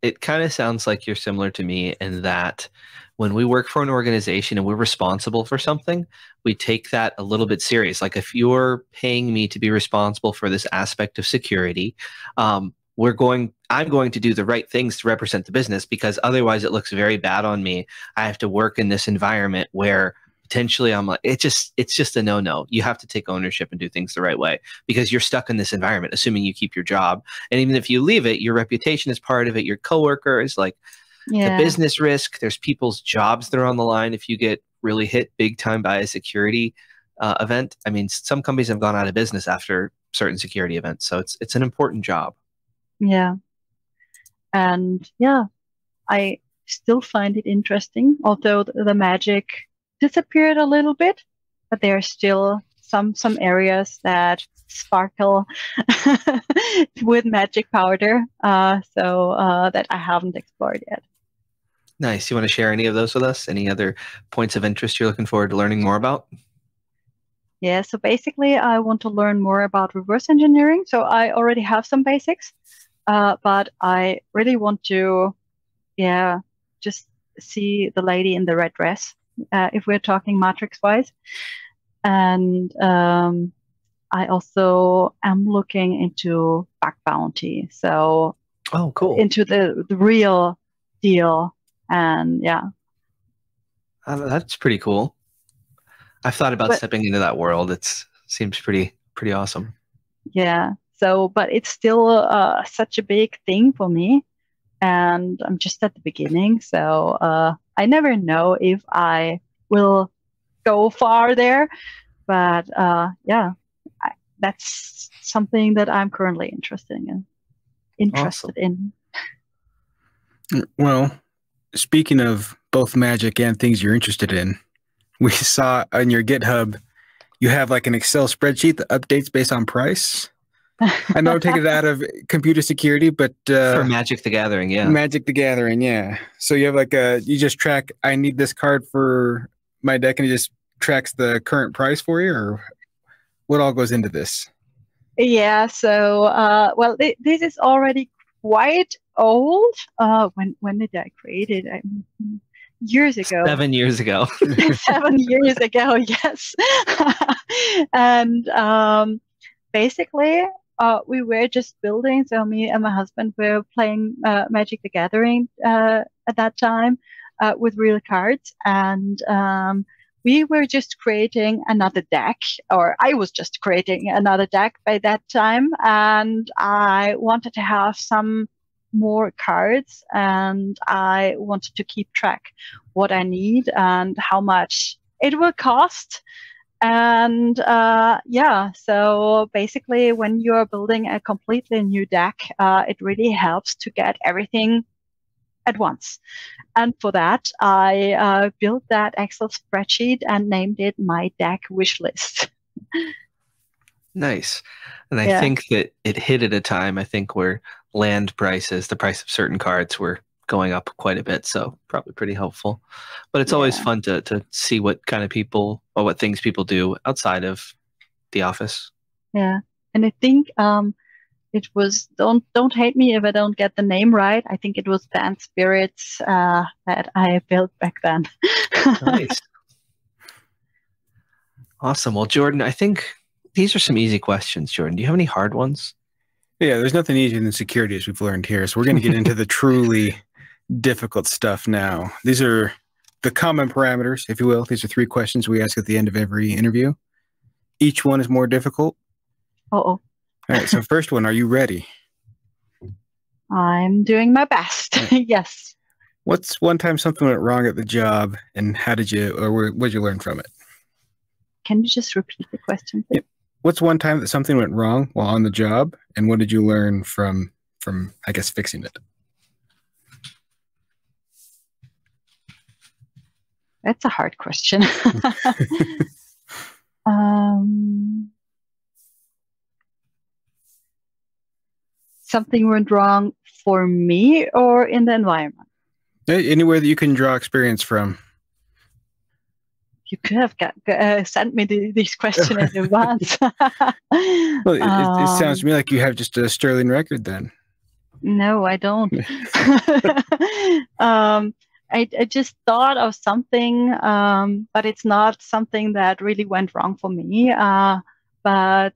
E: it kind of sounds like you're similar to me in that when we work for an organization and we're responsible for something, we take that a little bit serious. Like if you're paying me to be responsible for this aspect of security, um, we're going i'm going to do the right things to represent the business because otherwise it looks very bad on me i have to work in this environment where potentially i'm like it just it's just a no no you have to take ownership and do things the right way because you're stuck in this environment assuming you keep your job and even if you leave it your reputation is part of it your coworker is like
F: Yeah.
E: the business risk. There's people's jobs that are on the line if you get really hit big time by a security uh, event. I mean, some companies have gone out of business after certain security events, so it's it's an important job.
F: Yeah. And yeah, I still find it interesting, although the, magic disappeared a little bit, but there are still some some areas that sparkle with magic powder. Uh, so uh, that I haven't explored yet.
E: Nice. You want to share any of those with us? Any other points of interest you're looking forward to learning more about?
F: Yeah, so basically, I want to learn more about reverse engineering. So I already have some basics, uh, but I really want to, yeah, just see the lady in the red dress uh, if we're talking matrix wise. And um, I also am looking into bug bounty. So
E: Oh, cool.
F: into the, the real deal. And yeah,
E: Uh, that's pretty cool. I've thought about
F: But-
E: stepping into that world. It seems pretty pretty awesome.
F: Yeah. So, but it's still uh, such a big thing for me, and I'm just at the beginning. So uh, I never know if I will go far there, but uh, yeah, I, that's something that I'm currently interested in. Interested in.
D: Well, speaking of both magic and things you're interested in, we saw on your GitHub you have like an Excel spreadsheet that updates based on price. I know I'm taking it out of computer security, but
E: For
D: uh,
E: Magic the Gathering, yeah.
D: Magic the Gathering, yeah. So you have like a you just track. I need this card for my deck, and it just tracks the current price for you, or what all goes into this?
F: Yeah, so uh, well, th- this is already quite old. Uh, when when did I create it? I, years ago.
E: Seven years ago.
F: Seven years ago, yes. and um, basically, uh, we were just building. So me and my husband were playing uh, Magic the Gathering uh, at that time uh, with real cards, and um, we were just creating another deck, or I was just creating another deck by that time, and I wanted to have some more cards, and I wanted to keep track what I need and how much it will cost. And uh, yeah, so basically, when you're building a completely new deck, uh, it really helps to get everything at once. And for that, I uh, built that Excel spreadsheet and named it my deck wish list.
E: nice. And I
F: Yeah.
E: think that it hit at a time, I think, where land prices, the price of certain cards were going up quite a bit. So probably pretty helpful. But it's always fun to, to see what kind of people or what things people do outside of the office.
F: Yeah, and I think um, it was don't don't hate me if I don't get the name right. I think it was Bant Spirits uh, that I built back then.
E: Nice. awesome. Well, Jordan, I think these are some easy questions, Jordan. Do you have any hard ones?
D: Yeah, there's nothing easier than security, as we've learned here. So we're going to get into the truly difficult stuff now. These are the common parameters, if you will. These are three questions we ask at the end of every interview. Each one is more difficult.
F: oh,
D: All right. So first one, are you ready?
F: I'm doing my best. yes.
D: What's one time something went wrong at the job, and how did you, or what did you learn from it?
F: Can you just repeat the question? please?
D: What's one time that something went wrong while on the job, and what did you learn from from I guess fixing it?
F: That's a hard question. um, something went wrong for me or in the environment.
D: Anywhere that you can draw experience from.
F: You could have got, uh, sent me the, this question in advance.
D: Well, it, it, it sounds to
F: Um,
D: me like you have just a sterling record then.
F: No, I don't. um, I, I just thought of something, um, but it's not something that really went wrong for me. Uh, but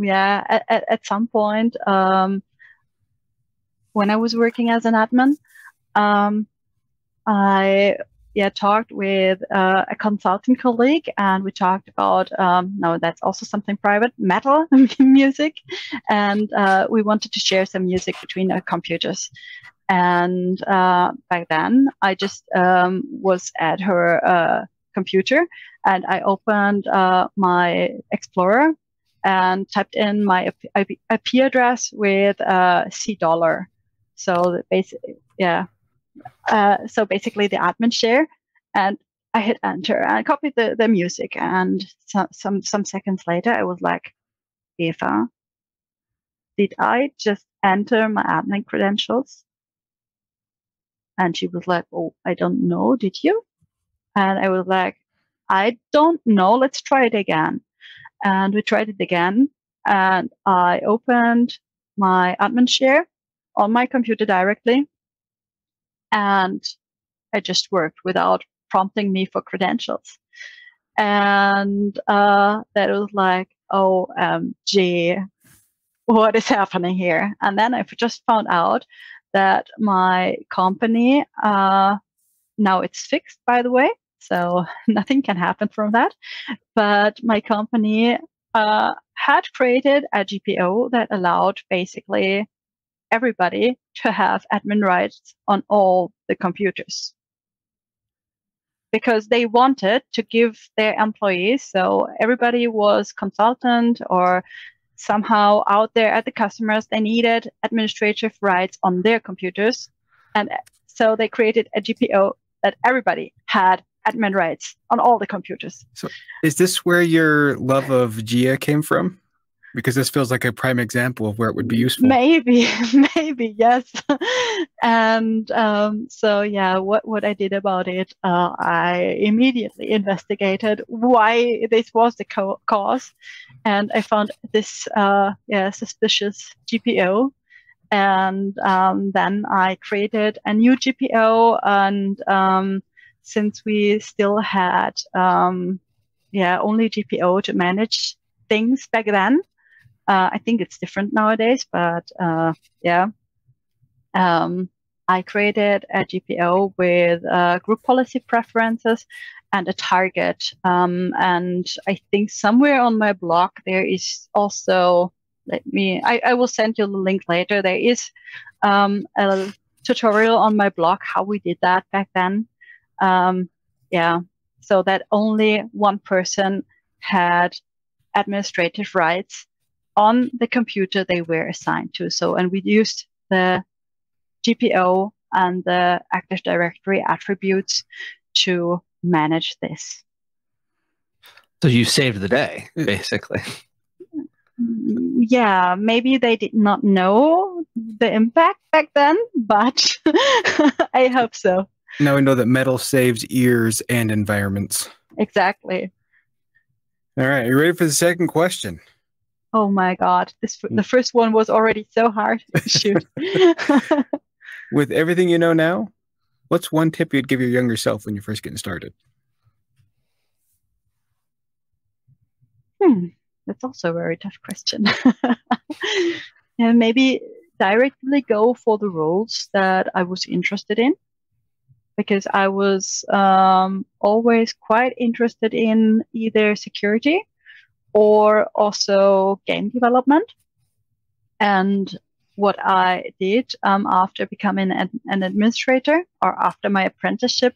F: yeah, at, at, some point, um, when I was working as an admin, um, I yeah talked with uh, a consulting colleague, and we talked about um, no, that's also something private, metal music, and uh, we wanted to share some music between our computers. And uh, back then, I just um, was at her uh, computer and I opened uh, my Explorer and typed in my IP, IP address with uh, C dollar. So basically, yeah. Uh, so basically, the admin share, and I hit enter and I copied the, the music. And so, some some seconds later, I was like, Eva, did I just enter my admin credentials? And she was like, Oh, I don't know. Did you? And I was like, I don't know. Let's try it again. And we tried it again. And I opened my admin share on my computer directly. And I just worked without prompting me for credentials. And uh, that was like, oh, um, gee, what is happening here? And then I just found out that my company, uh, now it's fixed, by the way. So nothing can happen from that. But my company uh, had created a GPO that allowed basically everybody to have admin rights on all the computers because they wanted to give their employees so everybody was consultant or somehow out there at the customers they needed administrative rights on their computers and so they created a gpo that everybody had admin rights on all the computers.
D: So, is this where your love of JEA came from? Because this feels like a prime example of where it would be useful.
F: Maybe, maybe yes. and um, so, yeah, what what I did about it, uh, I immediately investigated why this was the co- cause, and I found this uh, yeah suspicious GPO and um, then I created a new GPO and um, since we still had um, yeah only GPO to manage things back then. Uh, I think it's different nowadays, but uh, yeah. Um, I created a GPO with uh, group policy preferences and a target. Um, and I think somewhere on my blog there is also let me I, I will send you the link later. There is um, a tutorial on my blog how we did that back then. Um, yeah, so that only one person had administrative rights on the computer they were assigned to. So, and we used the GPO and the Active Directory attributes to manage this.
E: So you saved the day, mm. basically.
F: Yeah, maybe they did not know the impact back then, but I hope so.
D: Now we know that metal saves ears and environments.
F: Exactly.
D: All right, you ready for the second question?
F: Oh my god, this the first one was already so hard. Shoot.
D: With everything you know now, what's one tip you'd give your younger self when you're first getting started?
F: hmm, that's also a very tough question. and maybe directly go for the roles that I was interested in because I was um, always quite interested in either security or also game development. And what I did um, after becoming an, an, administrator or after my apprenticeship,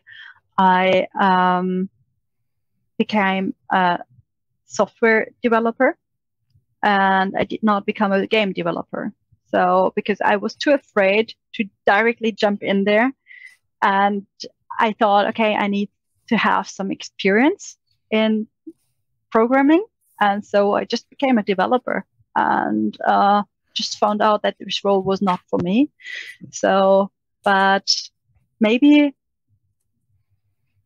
F: I um, became a software developer and I did not become a game developer. So, because I was too afraid to directly jump in there and I thought, okay, I need to have some experience in programming. And so I just became a developer and uh, just found out that this role was not for me. So, but maybe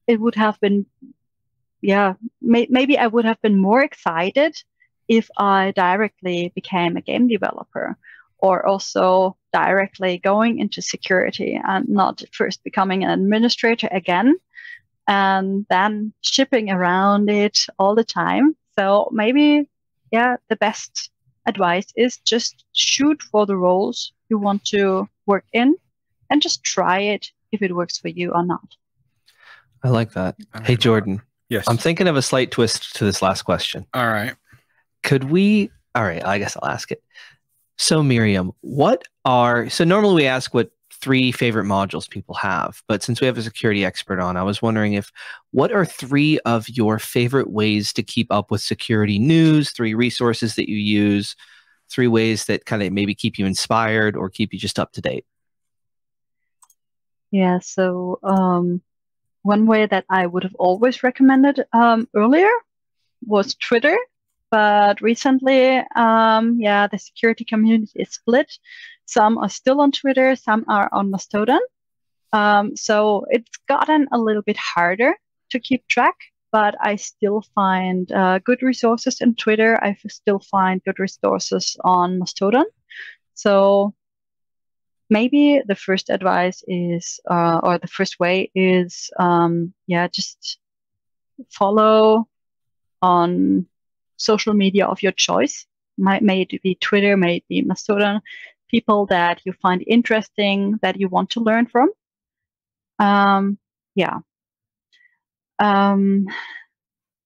F: it would have been, yeah, may, maybe I would have been more excited if I directly became a game developer or also directly going into security and not first becoming an administrator again and then shipping around it all the time. So maybe, yeah, the best advice is just shoot for the roles you want to work in and just try it if it works for you or not.
E: I like that. Hey, Jordan.
D: Yes.
E: I'm thinking of a slight twist to this last question.
D: All right.
E: Could we? All right, I guess I'll ask it. So, Miriam, what are so normally we ask what three favorite modules people have. But since we have a security expert on, I was wondering if what are three of your favorite ways to keep up with security news, three resources that you use, three ways that kind of maybe keep you inspired or keep you just up to date?
F: Yeah, so um, one way that I would have always recommended um, earlier was Twitter, but recently, um, yeah, the security community is split. Some are still on Twitter, some are on Mastodon. Um, so it's gotten a little bit harder to keep track, but I still find uh, good resources in Twitter. I still find good resources on Mastodon. So maybe the first advice is, uh, or the first way is, um, yeah, just follow on social media of your choice. May it be Twitter, may it be Mastodon, people that you find interesting, that you want to learn from. Um, yeah. Um,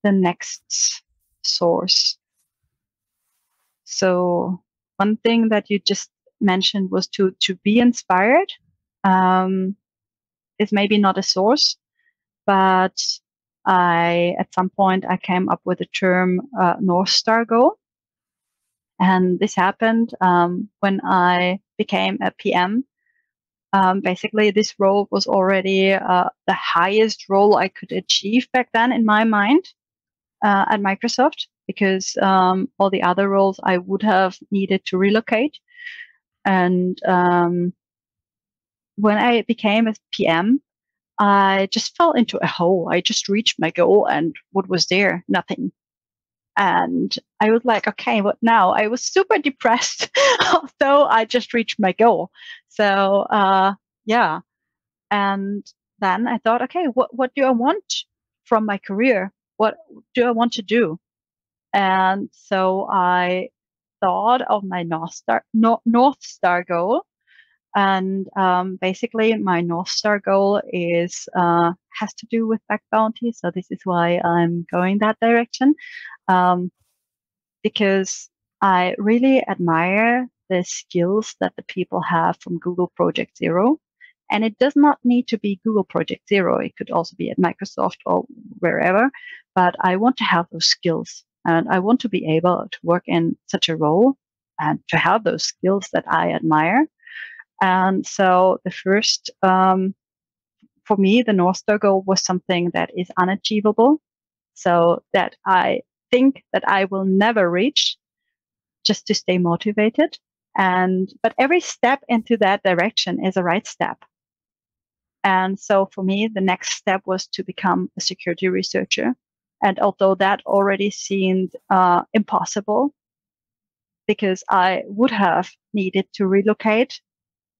F: the next source. So one thing that you just mentioned was to to be inspired. Um, is maybe not a source, but I at some point I came up with the term uh, North Star goal, and this happened um, when I became a PM. Um, basically, this role was already uh, the highest role I could achieve back then in my mind uh, at Microsoft because um, all the other roles I would have needed to relocate. And um, when I became a PM, I just fell into a hole. I just reached my goal, and what was there? Nothing. And I was like, okay, what now? I was super depressed, although I just reached my goal. So, uh, yeah. And then I thought, okay, what, what do I want from my career? What do I want to do? And so I thought of my North Star, North Star goal. And um, basically, my North Star goal is uh, has to do with bug bounty. So this is why I'm going that direction um, because I really admire the skills that the people have from Google Project Zero. And it does not need to be Google Project Zero. It could also be at Microsoft or wherever. But I want to have those skills and I want to be able to work in such a role and to have those skills that I admire. And so the first, um, for me, the North Star goal was something that is unachievable. So that I think that I will never reach just to stay motivated. And, but every step into that direction is a right step. And so for me, the next step was to become a security researcher. And although that already seemed uh, impossible, because I would have needed to relocate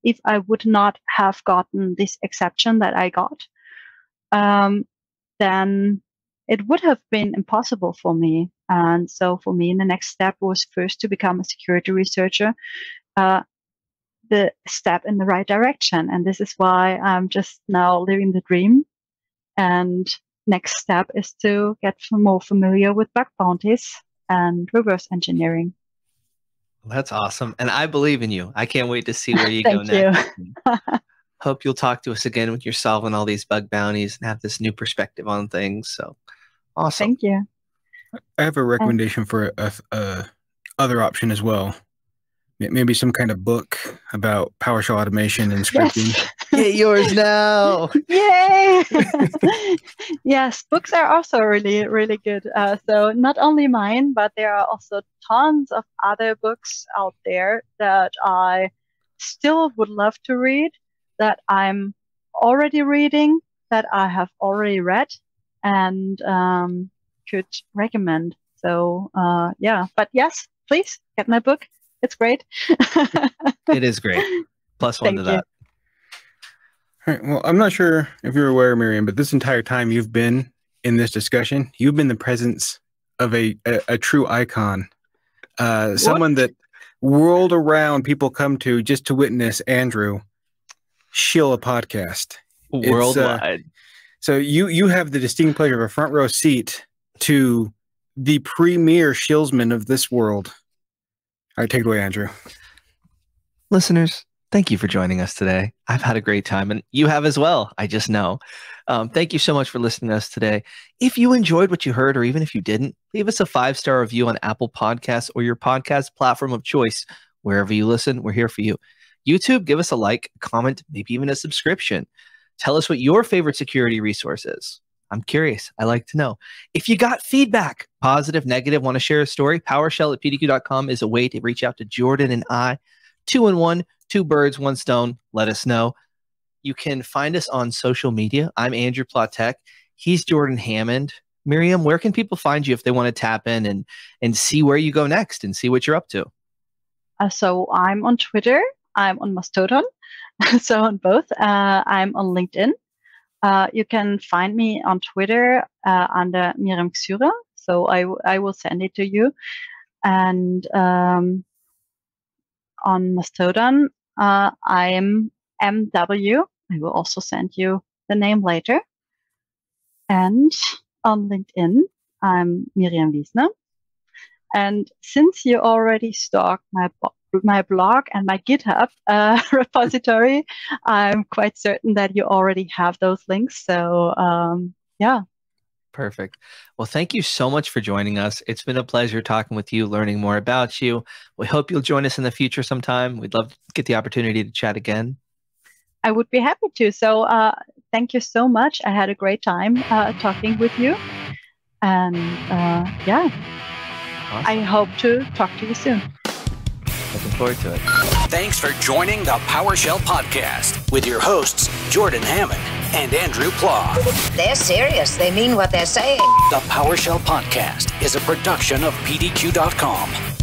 F: if I would not have gotten this exception that I got, um, then it would have been impossible for me. And so for me, the next step was first to become a security researcher, uh, the step in the right direction. And this is why I'm just now living the dream. And next step is to get more familiar with bug bounties and reverse engineering.
E: That's awesome. And I believe in you. I can't wait to see where you go next. You. Hope you'll talk to us again when you're solving all these bug bounties and have this new perspective on things. So awesome.
F: Thank you.
D: I have a recommendation for a, a other option as well. Maybe some kind of book about PowerShell automation and scripting.
E: Yes. Get yours now.
F: Yay! yes, books are also really, really good. Uh, so not only mine, but there are also tons of other books out there that I still would love to read, that I'm already reading, that I have already read, and um, could recommend. So uh, yeah, but yes, please get my book. It's great.
E: it is great. Plus one
F: Thank
E: to that.
D: All right. Well, I'm not sure if you're aware, Miriam, but this entire time you've been in this discussion, you've been the presence of a a, a true icon, uh, someone that world around people come to just to witness Andrew shill a podcast It's, uh,
E: Worldwide.
D: so you you have the distinct pleasure of a front row seat to the premier shillsman of this world. All right, take it away, Andrew.
E: Listeners, Thank you for joining us today. I've had a great time and you have as well. I just know. Um, thank you so much for listening to us today. If you enjoyed what you heard, or even if you didn't, leave us a five star review on Apple Podcasts or your podcast platform of choice. Wherever you listen, we're here for you. YouTube, give us a like, comment, maybe even a subscription. Tell us what your favorite security resource is. I'm curious. I like to know. If you got feedback, positive, negative, want to share a story, PowerShell at PDQ.com is a way to reach out to Jordan and I. Two and one, two birds, one stone. Let us know. You can find us on social media. I'm Andrew Plotek. He's Jordan Hammond. Miriam, where can people find you if they want to tap in and and see where you go next and see what you're up to?
F: Uh, so I'm on Twitter. I'm on Mastodon. so on both. Uh, I'm on LinkedIn. Uh, you can find me on Twitter uh, under Miriam Xyra. So I, I will send it to you. And um, on Mastodon, uh, I'm MW. I will also send you the name later. And on LinkedIn, I'm Miriam Wiesner. And since you already stalked my my blog and my GitHub uh, repository, I'm quite certain that you already have those links. So um, yeah.
E: Perfect. Well, thank you so much for joining us. It's been a pleasure talking with you, learning more about you. We hope you'll join us in the future sometime. We'd love to get the opportunity to chat again.
F: I would be happy to. So uh, thank you so much. I had a great time uh, talking with you. And uh, yeah, awesome. I hope to talk to you soon.
E: Looking forward to it.
B: Thanks for joining the PowerShell Podcast with your hosts, Jordan Hammond and Andrew Pla.
C: They're serious. They mean what they're saying.
B: The PowerShell Podcast is a production of PDQ.com.